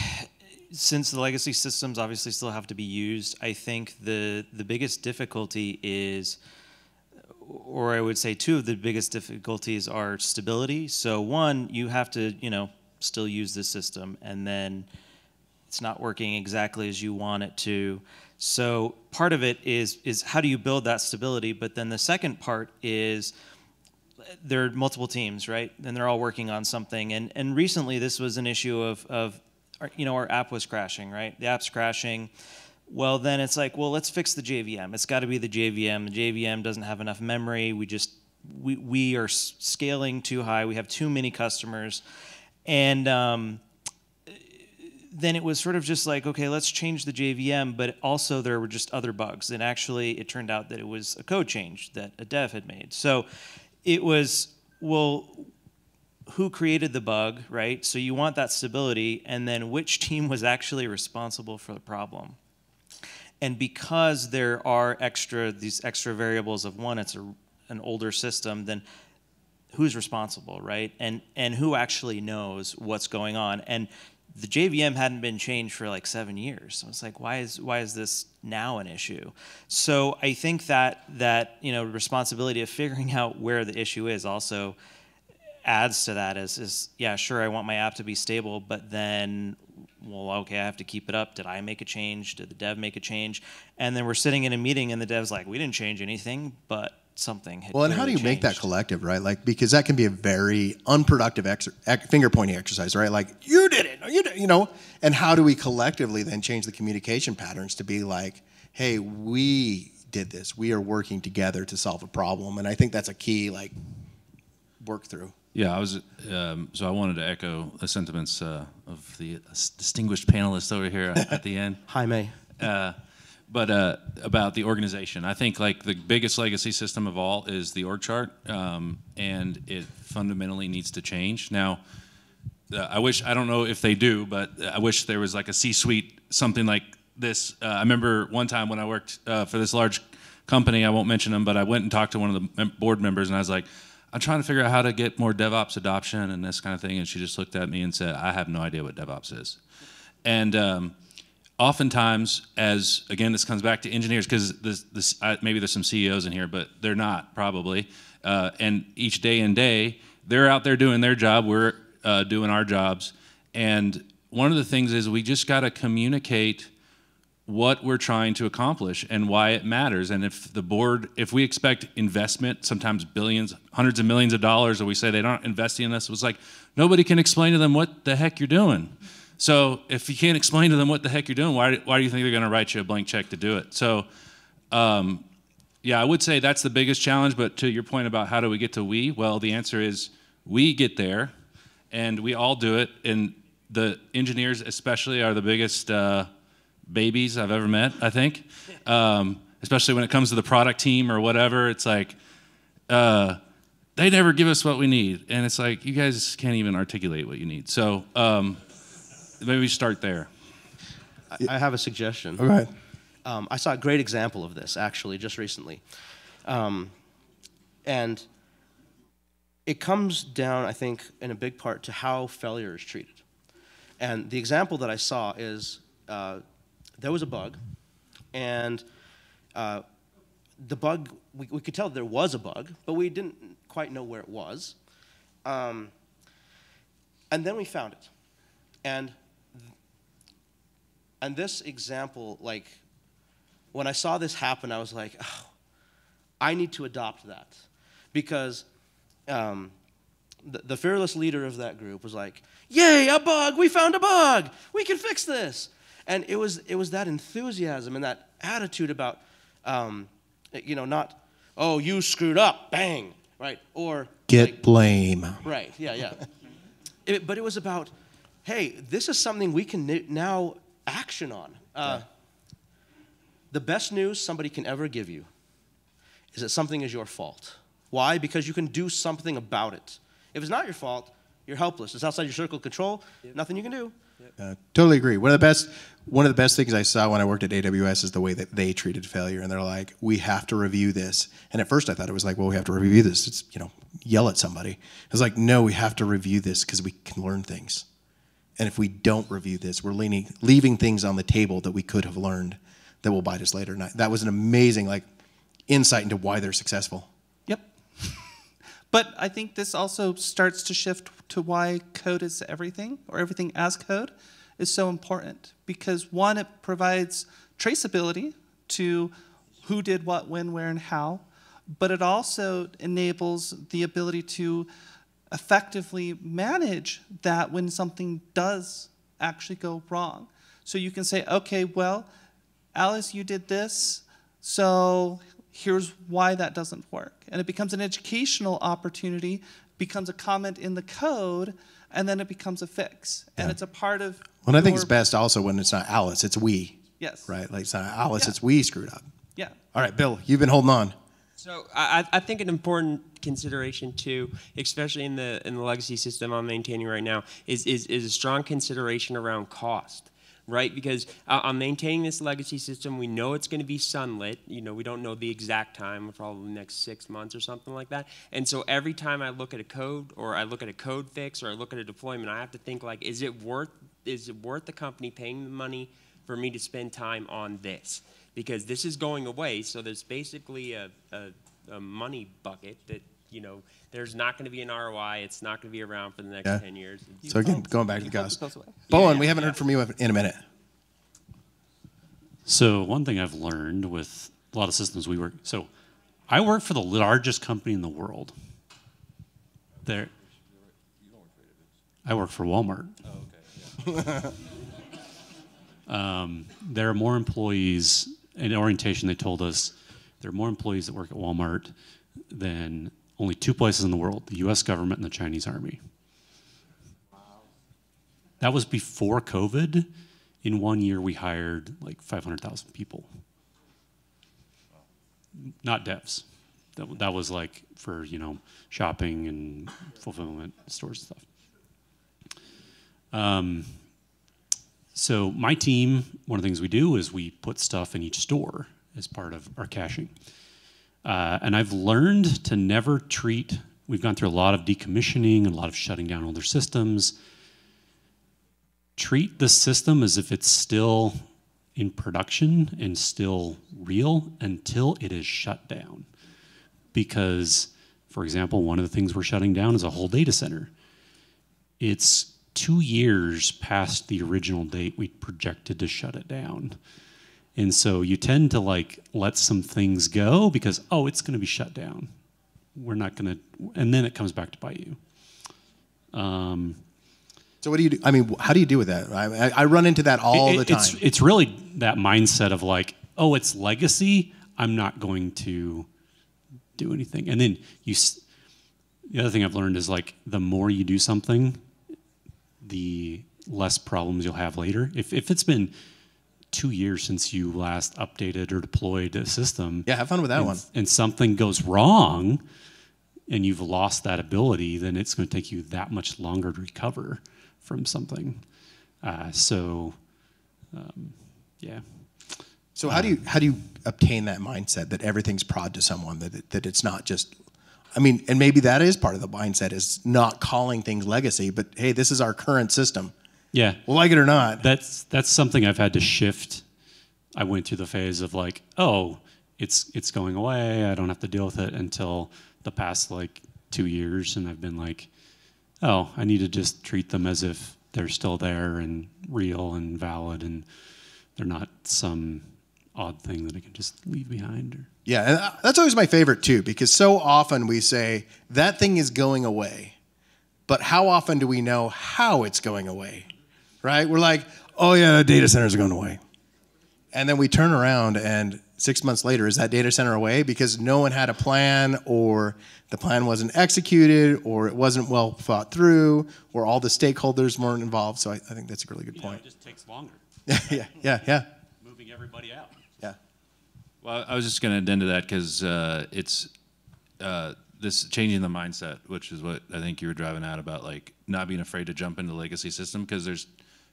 since the legacy systems obviously still have to be used, I think the the biggest difficulty is, or I would say two of the biggest difficulties are stability. So one, you have to you know still use the system, and then it's not working exactly as you want it to. So part of it is is how do you build that stability? But then the second part is there are multiple teams, right? And they're all working on something. And and recently this was an issue of of you know our app was crashing, right? The app's crashing. Well, then it's like, well, let's fix the JVM. It's got to be the JVM. The JVM doesn't have enough memory. We just we we are scaling too high. We have too many customers, and um, then it was sort of just like, okay, let's change the JVM, but also there were just other bugs. And actually, it turned out that it was a code change that a dev had made. So it was, well, who created the bug, right? So you want that stability, and then which team was actually responsible for the problem. And because there are extra these extra variables of one, it's a, an older system, then who's responsible, right? And and who actually knows what's going on? And the JVM hadn't been changed for like seven years. So it's like, why is why is this now an issue? So I think that that you know responsibility of figuring out where the issue is also adds to that. Is is yeah, sure, I want my app to be stable, but then well, okay, I have to keep it up. Did I make a change? Did the dev make a change? And then we're sitting in a meeting, and the dev's like, we didn't change anything, but something. well, and how do you make that collective, right? Like because that can be a very unproductive ex- finger pointing exercise, right? Like you did it, you did, you know. And how do we collectively then change the communication patterns to be like, hey, we did this. We are working together to solve a problem, and I think that's a key like work through. Yeah, I was. Um, so I wanted to echo the sentiments uh, of the distinguished panelists over here at the end. Jaime. Uh, but uh, about the organization, I think like the biggest legacy system of all is the org chart, um, and it fundamentally needs to change. Now, uh, I wish I don't know if they do, but I wish there was like a C-suite something like this. Uh, I remember one time when I worked uh, for this large company. I won't mention them, but I went and talked to one of the board members, and I was like, "I'm trying to figure out how to get more DevOps adoption and this kind of thing." And she just looked at me and said, "I have no idea what DevOps is." And um, oftentimes, as again, this comes back to engineers because this, this maybe there's some CEOs in here, but they're not probably. Uh, and each day and day, they're out there doing their job. We're uh, doing our jobs. And one of the things is we just got to communicate what we're trying to accomplish and why it matters. And if the board, if we expect investment, sometimes billions, hundreds of millions of dollars, or we say they're not investing in us, it was like nobody can explain to them what the heck you're doing. So if you can't explain to them what the heck you're doing, why, why do you think they're going to write you a blank check to do it? So, um, yeah, I would say that's the biggest challenge. But to your point about how do we get to we, well, the answer is we get there, and we all do it. And the engineers, especially, are the biggest uh, babies I've ever met. I think, um, especially when it comes to the product team or whatever. It's like. Uh, they never give us what we need, and it's like you guys can't even articulate what you need. So um, maybe we start there. I, I have a suggestion. Go ahead. Um, I saw a great example of this actually just recently. Um, and it comes down, I think, in a big part to how failure is treated. And the example that I saw is uh, there was a bug, and uh, the bug, we, we could tell there was a bug, but we didn't quite know where it was. Um, and then we found it. And and this example, like, when I saw this happen, I was like, oh, I need to adopt that. Because um, the, the fearless leader of that group was like, Yay, a bug! We found a bug! We can fix this! And it was, it was that enthusiasm and that attitude about, um, you know, not, oh, you screwed up, bang, right? Or, Get like, blame. Right, yeah, yeah. It- but it was about, hey, this is something we can now action on. Uh, The best news somebody can ever give you is that something is your fault. Why? Because you can do something about it. If it's not your fault, you're helpless. It's outside your circle of control. Nothing you can do. Uh, totally agree. One of the best one of the best things I saw when I worked at AWS is the way that they treated failure, and they're like, "We have to review this." And at first, I thought it was like, "Well, we have to review this." It's you know, yell at somebody. It was like, "No, we have to review this because we can learn things." And if we don't review this, we're leaning, leaving things on the table that we could have learned that will bite us later. And I, that was an amazing like insight into why they're successful. Yep. but I think this also starts to shift to why code is everything, or everything as code is so important. Because one, it provides traceability to who did what, when, where, and how, but it also enables the ability to effectively manage that when something does actually go wrong. So you can say, okay, well, Alice, you did this, so here's why that doesn't work. And it becomes an educational opportunity, becomes a comment in the code, and then it becomes a fix. And it's a part of. Well, and I think it's best also when it's not Alice, it's we. Yes. Right? Like it's not Alice, Yeah. it's we screwed up. Yeah. All right, Bill, you've been holding on. So I, I I think an important consideration too, especially in the in the legacy system I'm maintaining right now, is is, is a strong consideration around cost, right? Because uh, I'm maintaining this legacy system. We know it's going to be sunlit. You know, we don't know the exact time, probably the next six months or something like that. And so every time I look at a code or I look at a code fix or I look at a deployment, I have to think like, is it worth is it worth the company paying the money for me to spend time on this? because this is going away. So there's basically a, a, a money bucket that you know there's not going to be an ROI. It's not going to be around for the next Yeah. ten years. So again, going back to the cost. goes. Bowen, Yeah, we haven't yeah. heard from you in a minute. So one thing I've learned with a lot of systems we work. So I work for the largest company in the world. There. I work for Walmart. um, there are more employees in orientation. They told us there are more employees that work at Walmart than only two places in the world: the U.S. government and the Chinese army. That was before COVID. In one year, we hired like 500,000 people. Not devs. That, that was like for, you know, shopping and fulfillment stores and stuff. Um, so my team, one of the things we do is we put stuff in each store as part of our caching. Uh, and I've learned to never treat. We've gone through a lot of decommissioning and a lot of shutting down older systems. Treat the system as if it's still in production and still real until it is shut down. Because, for example, one of the things we're shutting down is a whole data center. It's two years past the original date we projected to shut it down. And so you tend to like let some things go because, oh, it's going to be shut down. We're not going to, and then it comes back to bite you. Um, So what do you do? I mean, how do you deal with that? I, I run into that all it- the time. It's, it's really that mindset of like, oh, it's legacy. I'm not going to do anything. And then you, the other thing I've learned is like, the more you do something, the less problems you'll have later. If, if it's been two years since you last updated or deployed a system, Yeah, have fun with that and, one. and something goes wrong, and you've lost that ability, then it's going to take you that much longer to recover from something. Uh, so, um, yeah. So how do you how do you obtain that mindset that everything's prod to someone that it, that it's not just I mean, and maybe that is part of the mindset is not calling things legacy, but hey, this is our current system. Yeah. Well, like it or not. That's that's something I've had to shift. I went through the phase of like, oh, it's it's going away. I don't have to deal with it until the past like two years, and I've been like, oh, I need to just treat them as if they're still there and real and valid, and they're not some odd thing that I can just leave behind. Or Yeah, and uh, that's always my favorite too, because so often we say that thing is going away, but how often do we know how it's going away? Right? We're like, oh yeah, the data centers are going away, and then we turn around and six months later, is that data center away because no one had a plan, or the plan wasn't executed, or it wasn't well thought through, or all the stakeholders weren't involved? So I, I think that's a really good point. It just takes longer. yeah, yeah, yeah. Moving everybody out. Yeah. Well, I was just going to add into that because uh, it's uh, this changing the mindset, which is what I think you were driving at about, like not being afraid to jump into the legacy system. Because there's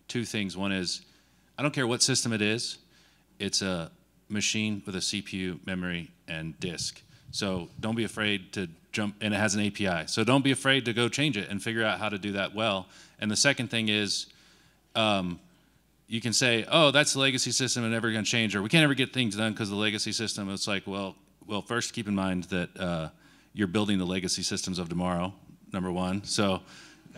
two things. One is, I don't care what system it is, it's a machine with a CPU, memory, and disk. So don't be afraid to jump, and it has an API. So don't be afraid to go change it and figure out how to do that well. And the second thing is, um, you can say, "Oh, that's the legacy system and never going to change," or "We can't ever get things done because the legacy system." It's like, well, well, first keep in mind that uh, you're building the legacy systems of tomorrow. Number one, so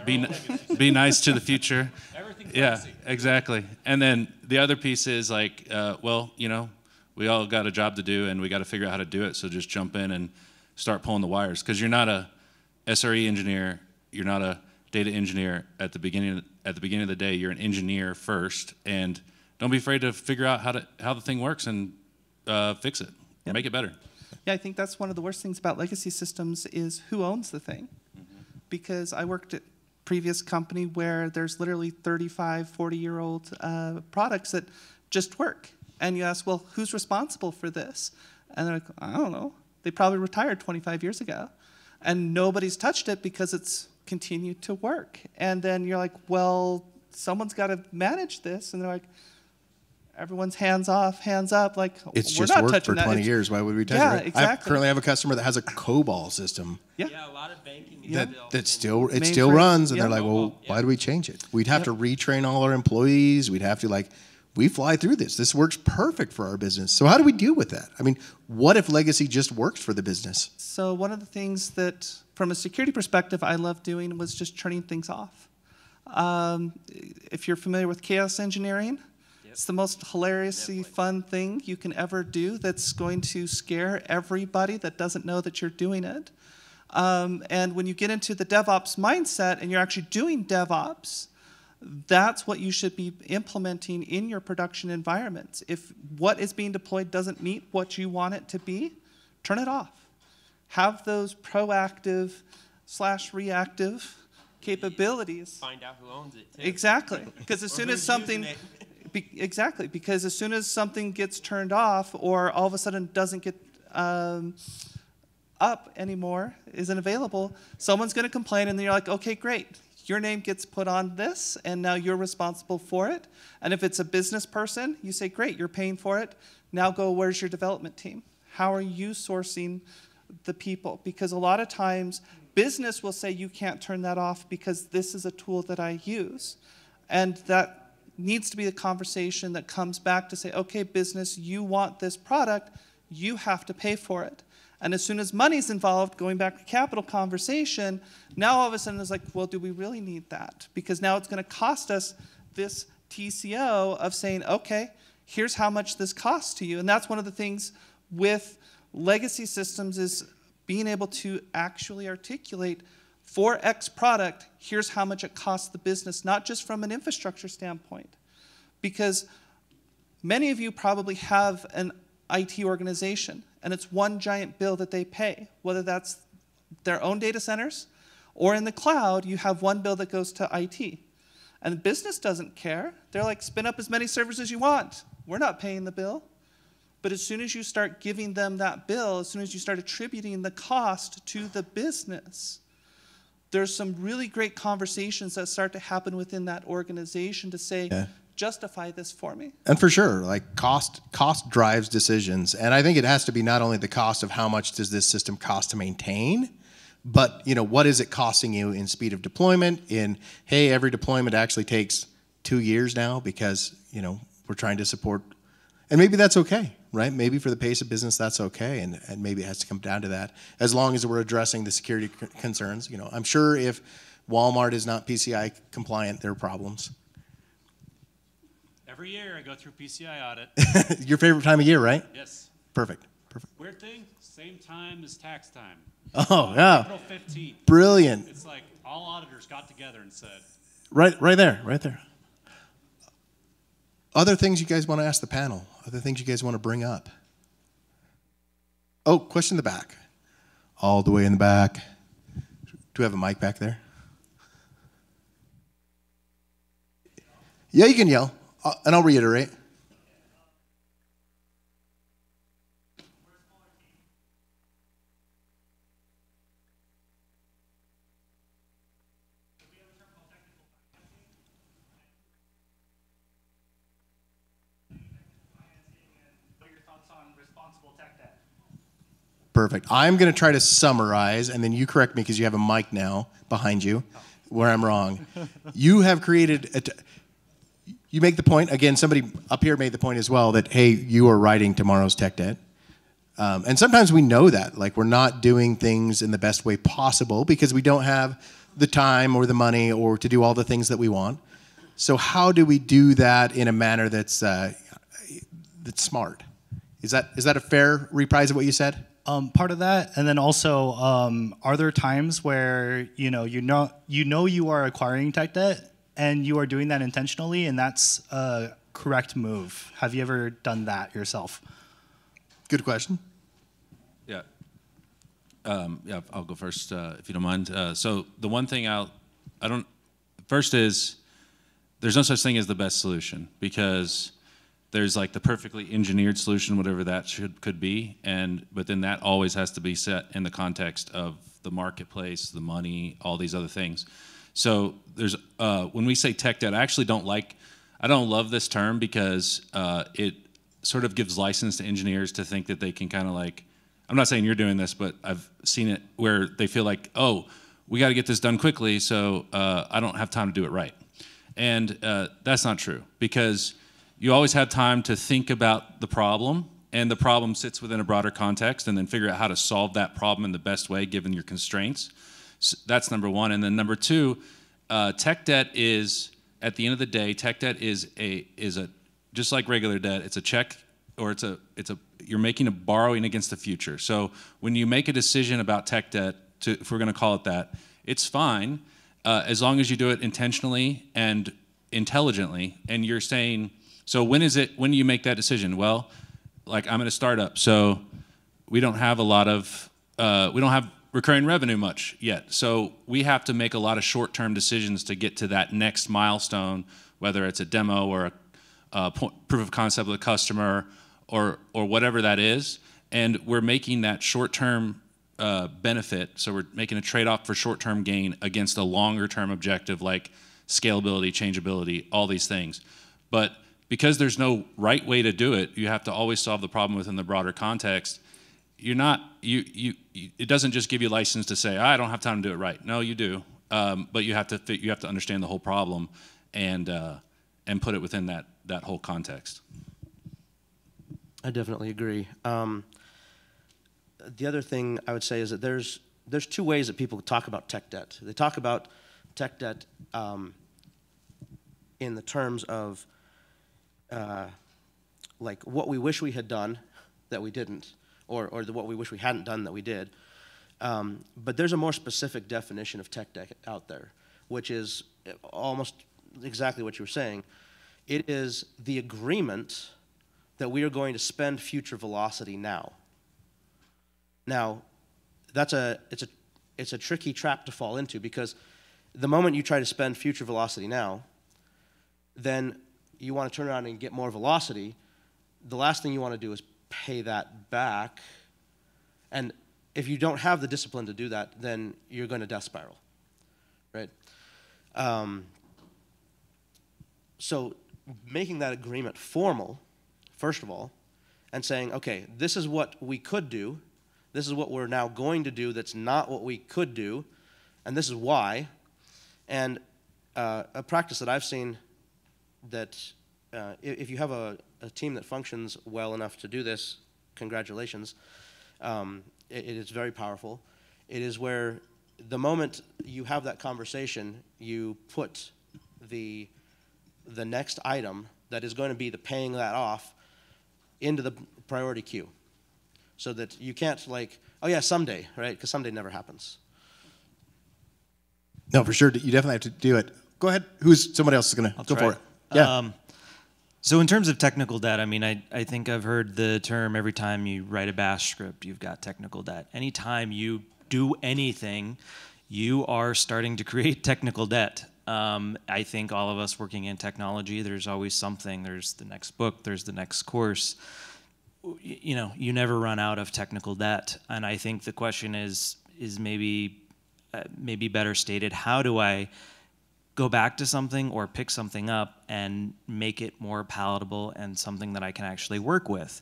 be n- be nice to the future. Everything's yeah, legacy. exactly. And then the other piece is like, uh, well, you know, we all got a job to do, and we got to figure out how to do it. So just jump in and start pulling the wires because you're not a SRE engineer. You're not a data engineer at the beginning at the beginning of the day. You're an engineer first, and don't be afraid to figure out how to how the thing works and uh, fix it, or make it better. Yeah, I think that's one of the worst things about legacy systems is who owns the thing. Because I worked at previous company where there's literally 35, 40 year old uh, products that just work. And you ask, well, who's responsible for this? And they're like, I don't know. They probably retired 25 years ago. And nobody's touched it because it's continued to work. And then you're like, well, someone's got to manage this. And they're like, everyone's hands off, hands up. Like, It's we're just not worked touching for that. 20 It's- years. Why would we touch yeah, it? right? I currently have a customer that has a COBOL system Yeah. a lot of banking is that, built that still it Mainframe, still runs, and yeah. they're like, well, why do we change it? We'd have to retrain all our employees. We'd have to like, we fly through this. This works perfect for our business. So how do we deal with that? I mean, what if legacy just works for the business? So one of the things that, from a security perspective, I love doing was just turning things off. Um, if you're familiar with chaos engineering, it's the most hilariously fun thing you can ever do. That's going to scare everybody that doesn't know that you're doing it. Um, and when you get into the DevOps mindset and you're actually doing DevOps, that's what you should be implementing in your production environments. If what is being deployed doesn't meet what you want it to be, turn it off. Have those proactive slash reactive capabilities. Find out who owns it. Too. Exactly, because as soon as something, be, exactly, because as soon as something gets turned off or all of a sudden doesn't get um, up anymore, isn't available, someone's going to complain, and then you're like, okay, great, your name gets put on this, and now you're responsible for it. And if it's a business person, you say, great, you're paying for it. Now go, where's your development team? How are you sourcing the people? Because a lot of times, business will say, you can't turn that off because this is a tool that I use. And that needs to be a conversation that comes back to say, okay, business, you want this product, you have to pay for it. And as soon as money's involved, going back to capital conversation, now all of a sudden it's like, well, do we really need that? Because now it's going to cost us this TCO of saying, okay, here's how much this costs to you. And that's one of the things with legacy systems is being able to actually articulate for X product, here's how much it costs the business, not just from an infrastructure standpoint. Because many of you probably have an IT organization, and it's one giant bill that they pay, whether that's their own data centers or in the cloud, you have one bill that goes to IT. And the business doesn't care. They're like, spin up as many servers as you want. We're not paying the bill. But as soon as you start giving them that bill, as soon as you start attributing the cost to the business, there's some really great conversations that start to happen within that organization to say, Yeah. justify this for me. And for sure, like cost cost drives decisions. And I think it has to be not only the cost of how much does this system cost to maintain, but you know, what is it costing you in speed of deployment? In hey, every deployment actually takes two years now because, you know, we're trying to support and maybe that's okay, right? Maybe for the pace of business that's okay and, and maybe it has to come down to that as long as we're addressing the security c- concerns. You know, I'm sure if Walmart is not PCI compliant, there are problems. Every year I go through PCI audit. Your favorite time of year, right? Yes. Perfect. Perfect. Weird thing, same time as tax time. Oh, Uh, yeah. April 15th. Brilliant. It's like all auditors got together and said, Right, right there, right there. Other things you guys want to ask the panel? Other things you guys want to bring up? Oh, question in the back. All the way in the back. Do we have a mic back there? Yeah, you can yell, uh, and I'll reiterate. what are your thoughts on responsible tech debt? Perfect. I'm going to try to summarize, and then you correct me because you have a mic now behind you where I'm wrong. you have created, a t- you make the point, again, somebody up here made the point as well that, hey, you are writing tomorrow's tech debt. Um, and sometimes we know that, like we're not doing things in the best way possible because we don't have the time or the money or to do all the things that we want. So how do we do that in a manner that's uh, that's smart? Is that is that a fair reprise of what you said? Um, part of that, and then also, um, are there times where you know you know you know you are acquiring tech debt and you are doing that intentionally, and that's a correct move? Have you ever done that yourself? Good question. Yeah. Um, yeah, I'll go first uh, if you don't mind. Uh, so the one thing I'll, I don't, first is there's no such thing as the best solution because there's like the perfectly engineered solution, whatever that should could be, and but then that always has to be set in the context of the marketplace, the money, all these other things. So there's uh, when we say tech debt, I actually don't like, I don't love this term because uh, it sort of gives license to engineers to think that they can kind of like, I'm not saying you're doing this, but I've seen it where they feel like, oh, we got to get this done quickly, so uh, I don't have time to do it right. And uh, that's not true because you always have time to think about the problem, and the problem sits within a broader context, and then figure out how to solve that problem in the best way given your constraints. So that's number one. And then number two, uh, tech debt is at the end of the day, tech debt is a is a just like regular debt. It's a check or it's a it's a you're making a borrowing against the future. So when you make a decision about tech debt, to, if we're going to call it that, it's fine uh, as long as you do it intentionally and intelligently. And you're saying, so when is it? When do you make that decision? Well, like I'm in a startup, so we don't have a lot of uh, we don't have recurring revenue much yet. So we have to make a lot of short-term decisions to get to that next milestone, whether it's a demo or a, a po- proof of concept with a customer or or whatever that is. And we're making that short-term uh, benefit. So we're making a trade off for short term gain against a longer term objective like scalability, changeability, all these things. But because there's no right way to do it, you have to always solve the problem within the broader context. You're not, you, you, you it doesn't just give you license to say, I don't have time to do it right. No, you do. Um, but you have to, you have to understand the whole problem and, uh, and put it within that, that whole context. I definitely agree. Um, the other thing I would say is that there's there's two ways that people talk about tech debt. They talk about tech debt um, in the terms of uh, like what we wish we had done that we didn't, or or the, what we wish we hadn't done that we did. Um, but there's a more specific definition of tech debt out there, which is almost exactly what you were saying. It is the agreement that we are going to spend future velocity now. Now, that's a, it's, a, it's a tricky trap to fall into because the moment you try to spend future velocity now, then you want to turn around and get more velocity. The last thing you want to do is pay that back. And if you don't have the discipline to do that, then you're going to death spiral, right? Um, so making that agreement formal, first of all, and saying, okay, this is what we could do, this is what we're now going to do that's not what we could do, and this is why. And uh, a practice that I've seen that uh, if you have a, a, team that functions well enough to do this, congratulations. Um, it, it is very powerful. It is where the moment you have that conversation, you put the the next item that is going to be the paying that off into the priority queue so that you can't like oh yeah someday right because someday never happens no for sure you definitely have to do it go ahead who's somebody else is going to go for it, it. Yeah um, so in terms of technical debt i mean I, I think i've heard the term every time you write a bash script you've got technical debt anytime you do anything you are starting to create technical debt um, I think all of us working in technology, there's always something. There's the next book, there's the next course. You know, you never run out of technical debt. And I think the question is is maybe uh, maybe better stated. How do I go back to something or pick something up and make it more palatable and something that I can actually work with?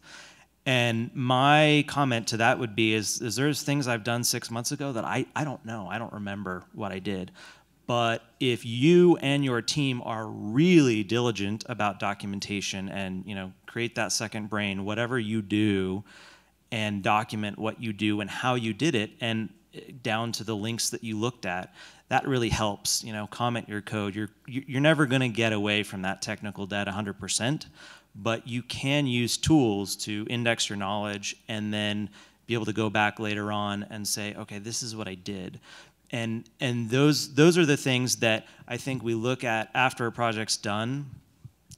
And my comment to that would be is, is there's things I've done six months ago that I, I don't know. I don't remember what I did. But if you and your team are really diligent about documentation and you know create that second brain, whatever you do, and document what you do and how you did it, and down to the links that you looked at, that really helps. You know, comment your code. You're you're never going to get away from that technical debt 100%, but you can use tools to index your knowledge and then be able to go back later on and say, okay, this is what I did and and those those are the things that I think we look at after a project's done,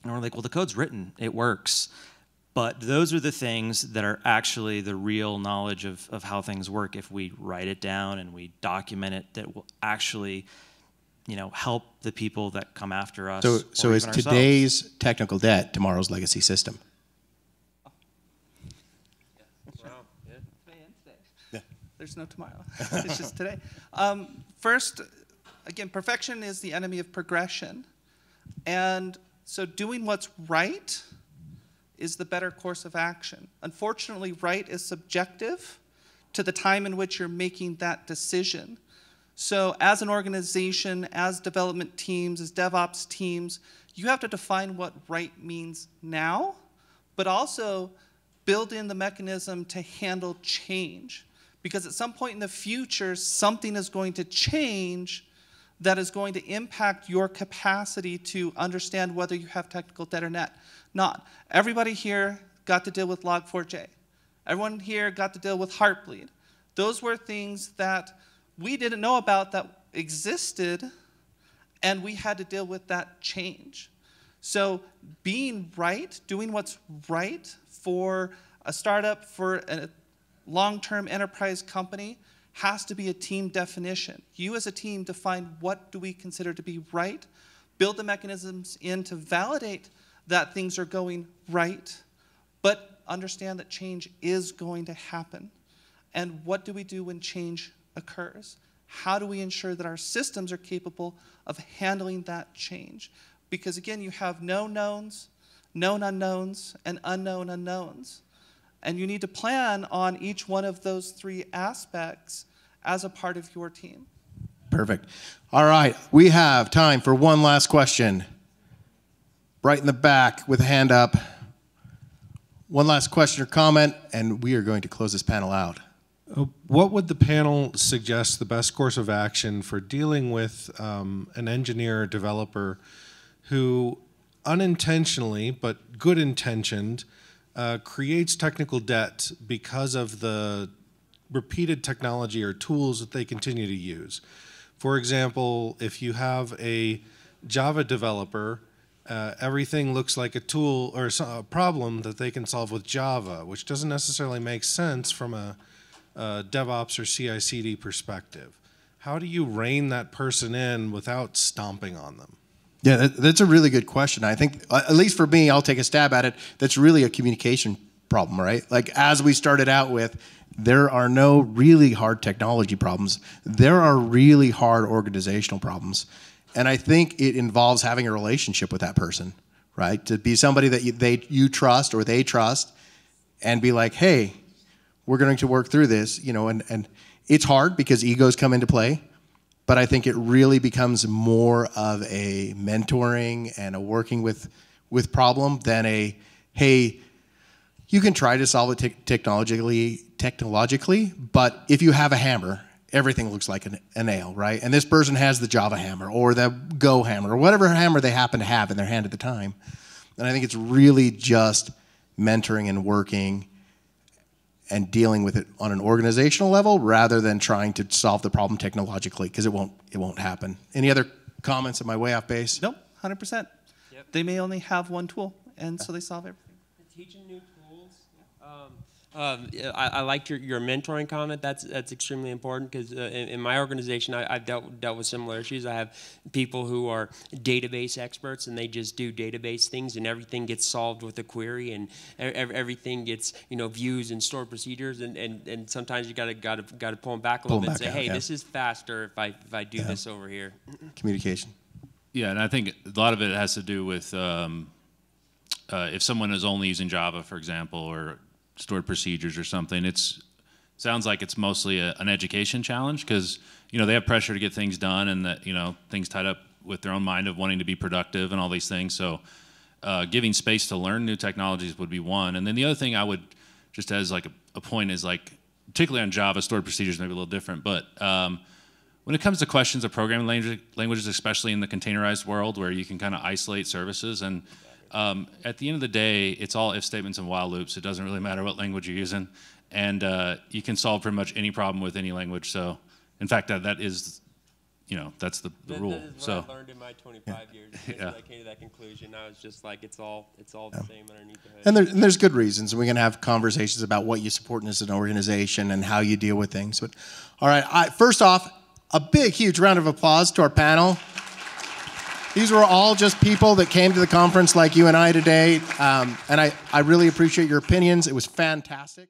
and we're like, well, the code's written, it works. But those are the things that are actually the real knowledge of, of how things work. If we write it down and we document it, that will actually, you know, help the people that come after us. So, so is today's technical debt tomorrow's legacy system? Well today and today. There's no tomorrow. it's just today. Um, first, again, perfection is the enemy of progression. And so doing what's right is the better course of action. Unfortunately, right is subjective to the time in which you're making that decision. So, as an organization, as development teams, as DevOps teams, you have to define what right means now, but also build in the mechanism to handle change because at some point in the future, something is going to change that is going to impact your capacity to understand whether you have technical debt or not. Not. Everybody here got to deal with Log4j. Everyone here got to deal with Heartbleed. Those were things that we didn't know about that existed, and we had to deal with that change. So being right, doing what's right for a startup, for a long term enterprise company has to be a team definition. You, as a team, define what do we consider to be right, build the mechanisms in to validate that things are going right, but understand that change is going to happen. And what do we do when change occurs? How do we ensure that our systems are capable of handling that change? Because again, you have known knowns, known unknowns, and unknown unknowns. And you need to plan on each one of those three aspects as a part of your team. Perfect. All right, we have time for one last question. Right in the back with a hand up. One last question or comment, and we are going to close this panel out. Uh, What would the panel suggest the best course of action for dealing with um, an engineer or developer who unintentionally but good intentioned uh, creates technical debt because of the repeated technology or tools that they continue to use? For example, if you have a Java developer, uh, everything looks like a tool or a problem that they can solve with Java, which doesn't necessarily make sense from a uh, DevOps or CI/CD perspective. How do you rein that person in without stomping on them? Yeah, that, that's a really good question. I think, at least for me, I'll take a stab at it. That's really a communication problem, right? Like, as we started out with, there are no really hard technology problems. There are really hard organizational problems. And I think it involves having a relationship with that person, right? To be somebody that you, they, you trust or they trust and be like, hey, we're going to work through this, you know, and, and it's hard because egos come into play but I think it really becomes more of a mentoring and a working with with problem than a hey you can try to solve it te- technologically technologically but if you have a hammer everything looks like an, a nail right and this person has the java hammer or the go hammer or whatever hammer they happen to have in their hand at the time and i think it's really just mentoring and working and dealing with it on an organizational level rather than trying to solve the problem technologically because it won't it won't happen. Any other comments at my way off base? Nope, 100%. They may only have one tool, and so they solve everything. Teaching new tools. Um, yeah, I, I liked your, your mentoring comment. That's that's extremely important because uh, in, in my organization, I, I've dealt dealt with similar issues. I have people who are database experts and they just do database things, and everything gets solved with a query, and ev- everything gets you know views and stored procedures, and, and, and sometimes you gotta gotta gotta pull them back a Pull little 'em bit and say, out, hey, yeah. this is faster if I if I do this over here. Communication. Yeah, and I think a lot of it has to do with um, uh, if someone is only using Java, for example, or stored procedures or something. It's sounds like it's mostly a, an education challenge because you know they have pressure to get things done and that you know things tied up with their own mind of wanting to be productive and all these things. So uh, giving space to learn new technologies would be one, and then the other thing I would just as like a, a point is like particularly on Java, stored procedures may be a little different, but um, when it comes to questions of programming language, languages, especially in the containerized world where you can kind of isolate services, and um, at the end of the day, it's all if statements and while loops. It doesn't really matter what language you're using, and uh, you can solve pretty much any problem with any language. So, in fact, that, that is, you know, that's the, the That- rule. That is what so, I learned in my 25 years. Yeah. I came to that conclusion. I was just like, it's all it's all the same underneath the hood. And, there, and there's good reasons. We can have conversations about what you support as an organization and how you deal with things. But all right, I, first off, a big, huge round of applause to our panel. These were all just people that came to the conference like you and I today. Um, and I, I really appreciate your opinions. It was fantastic.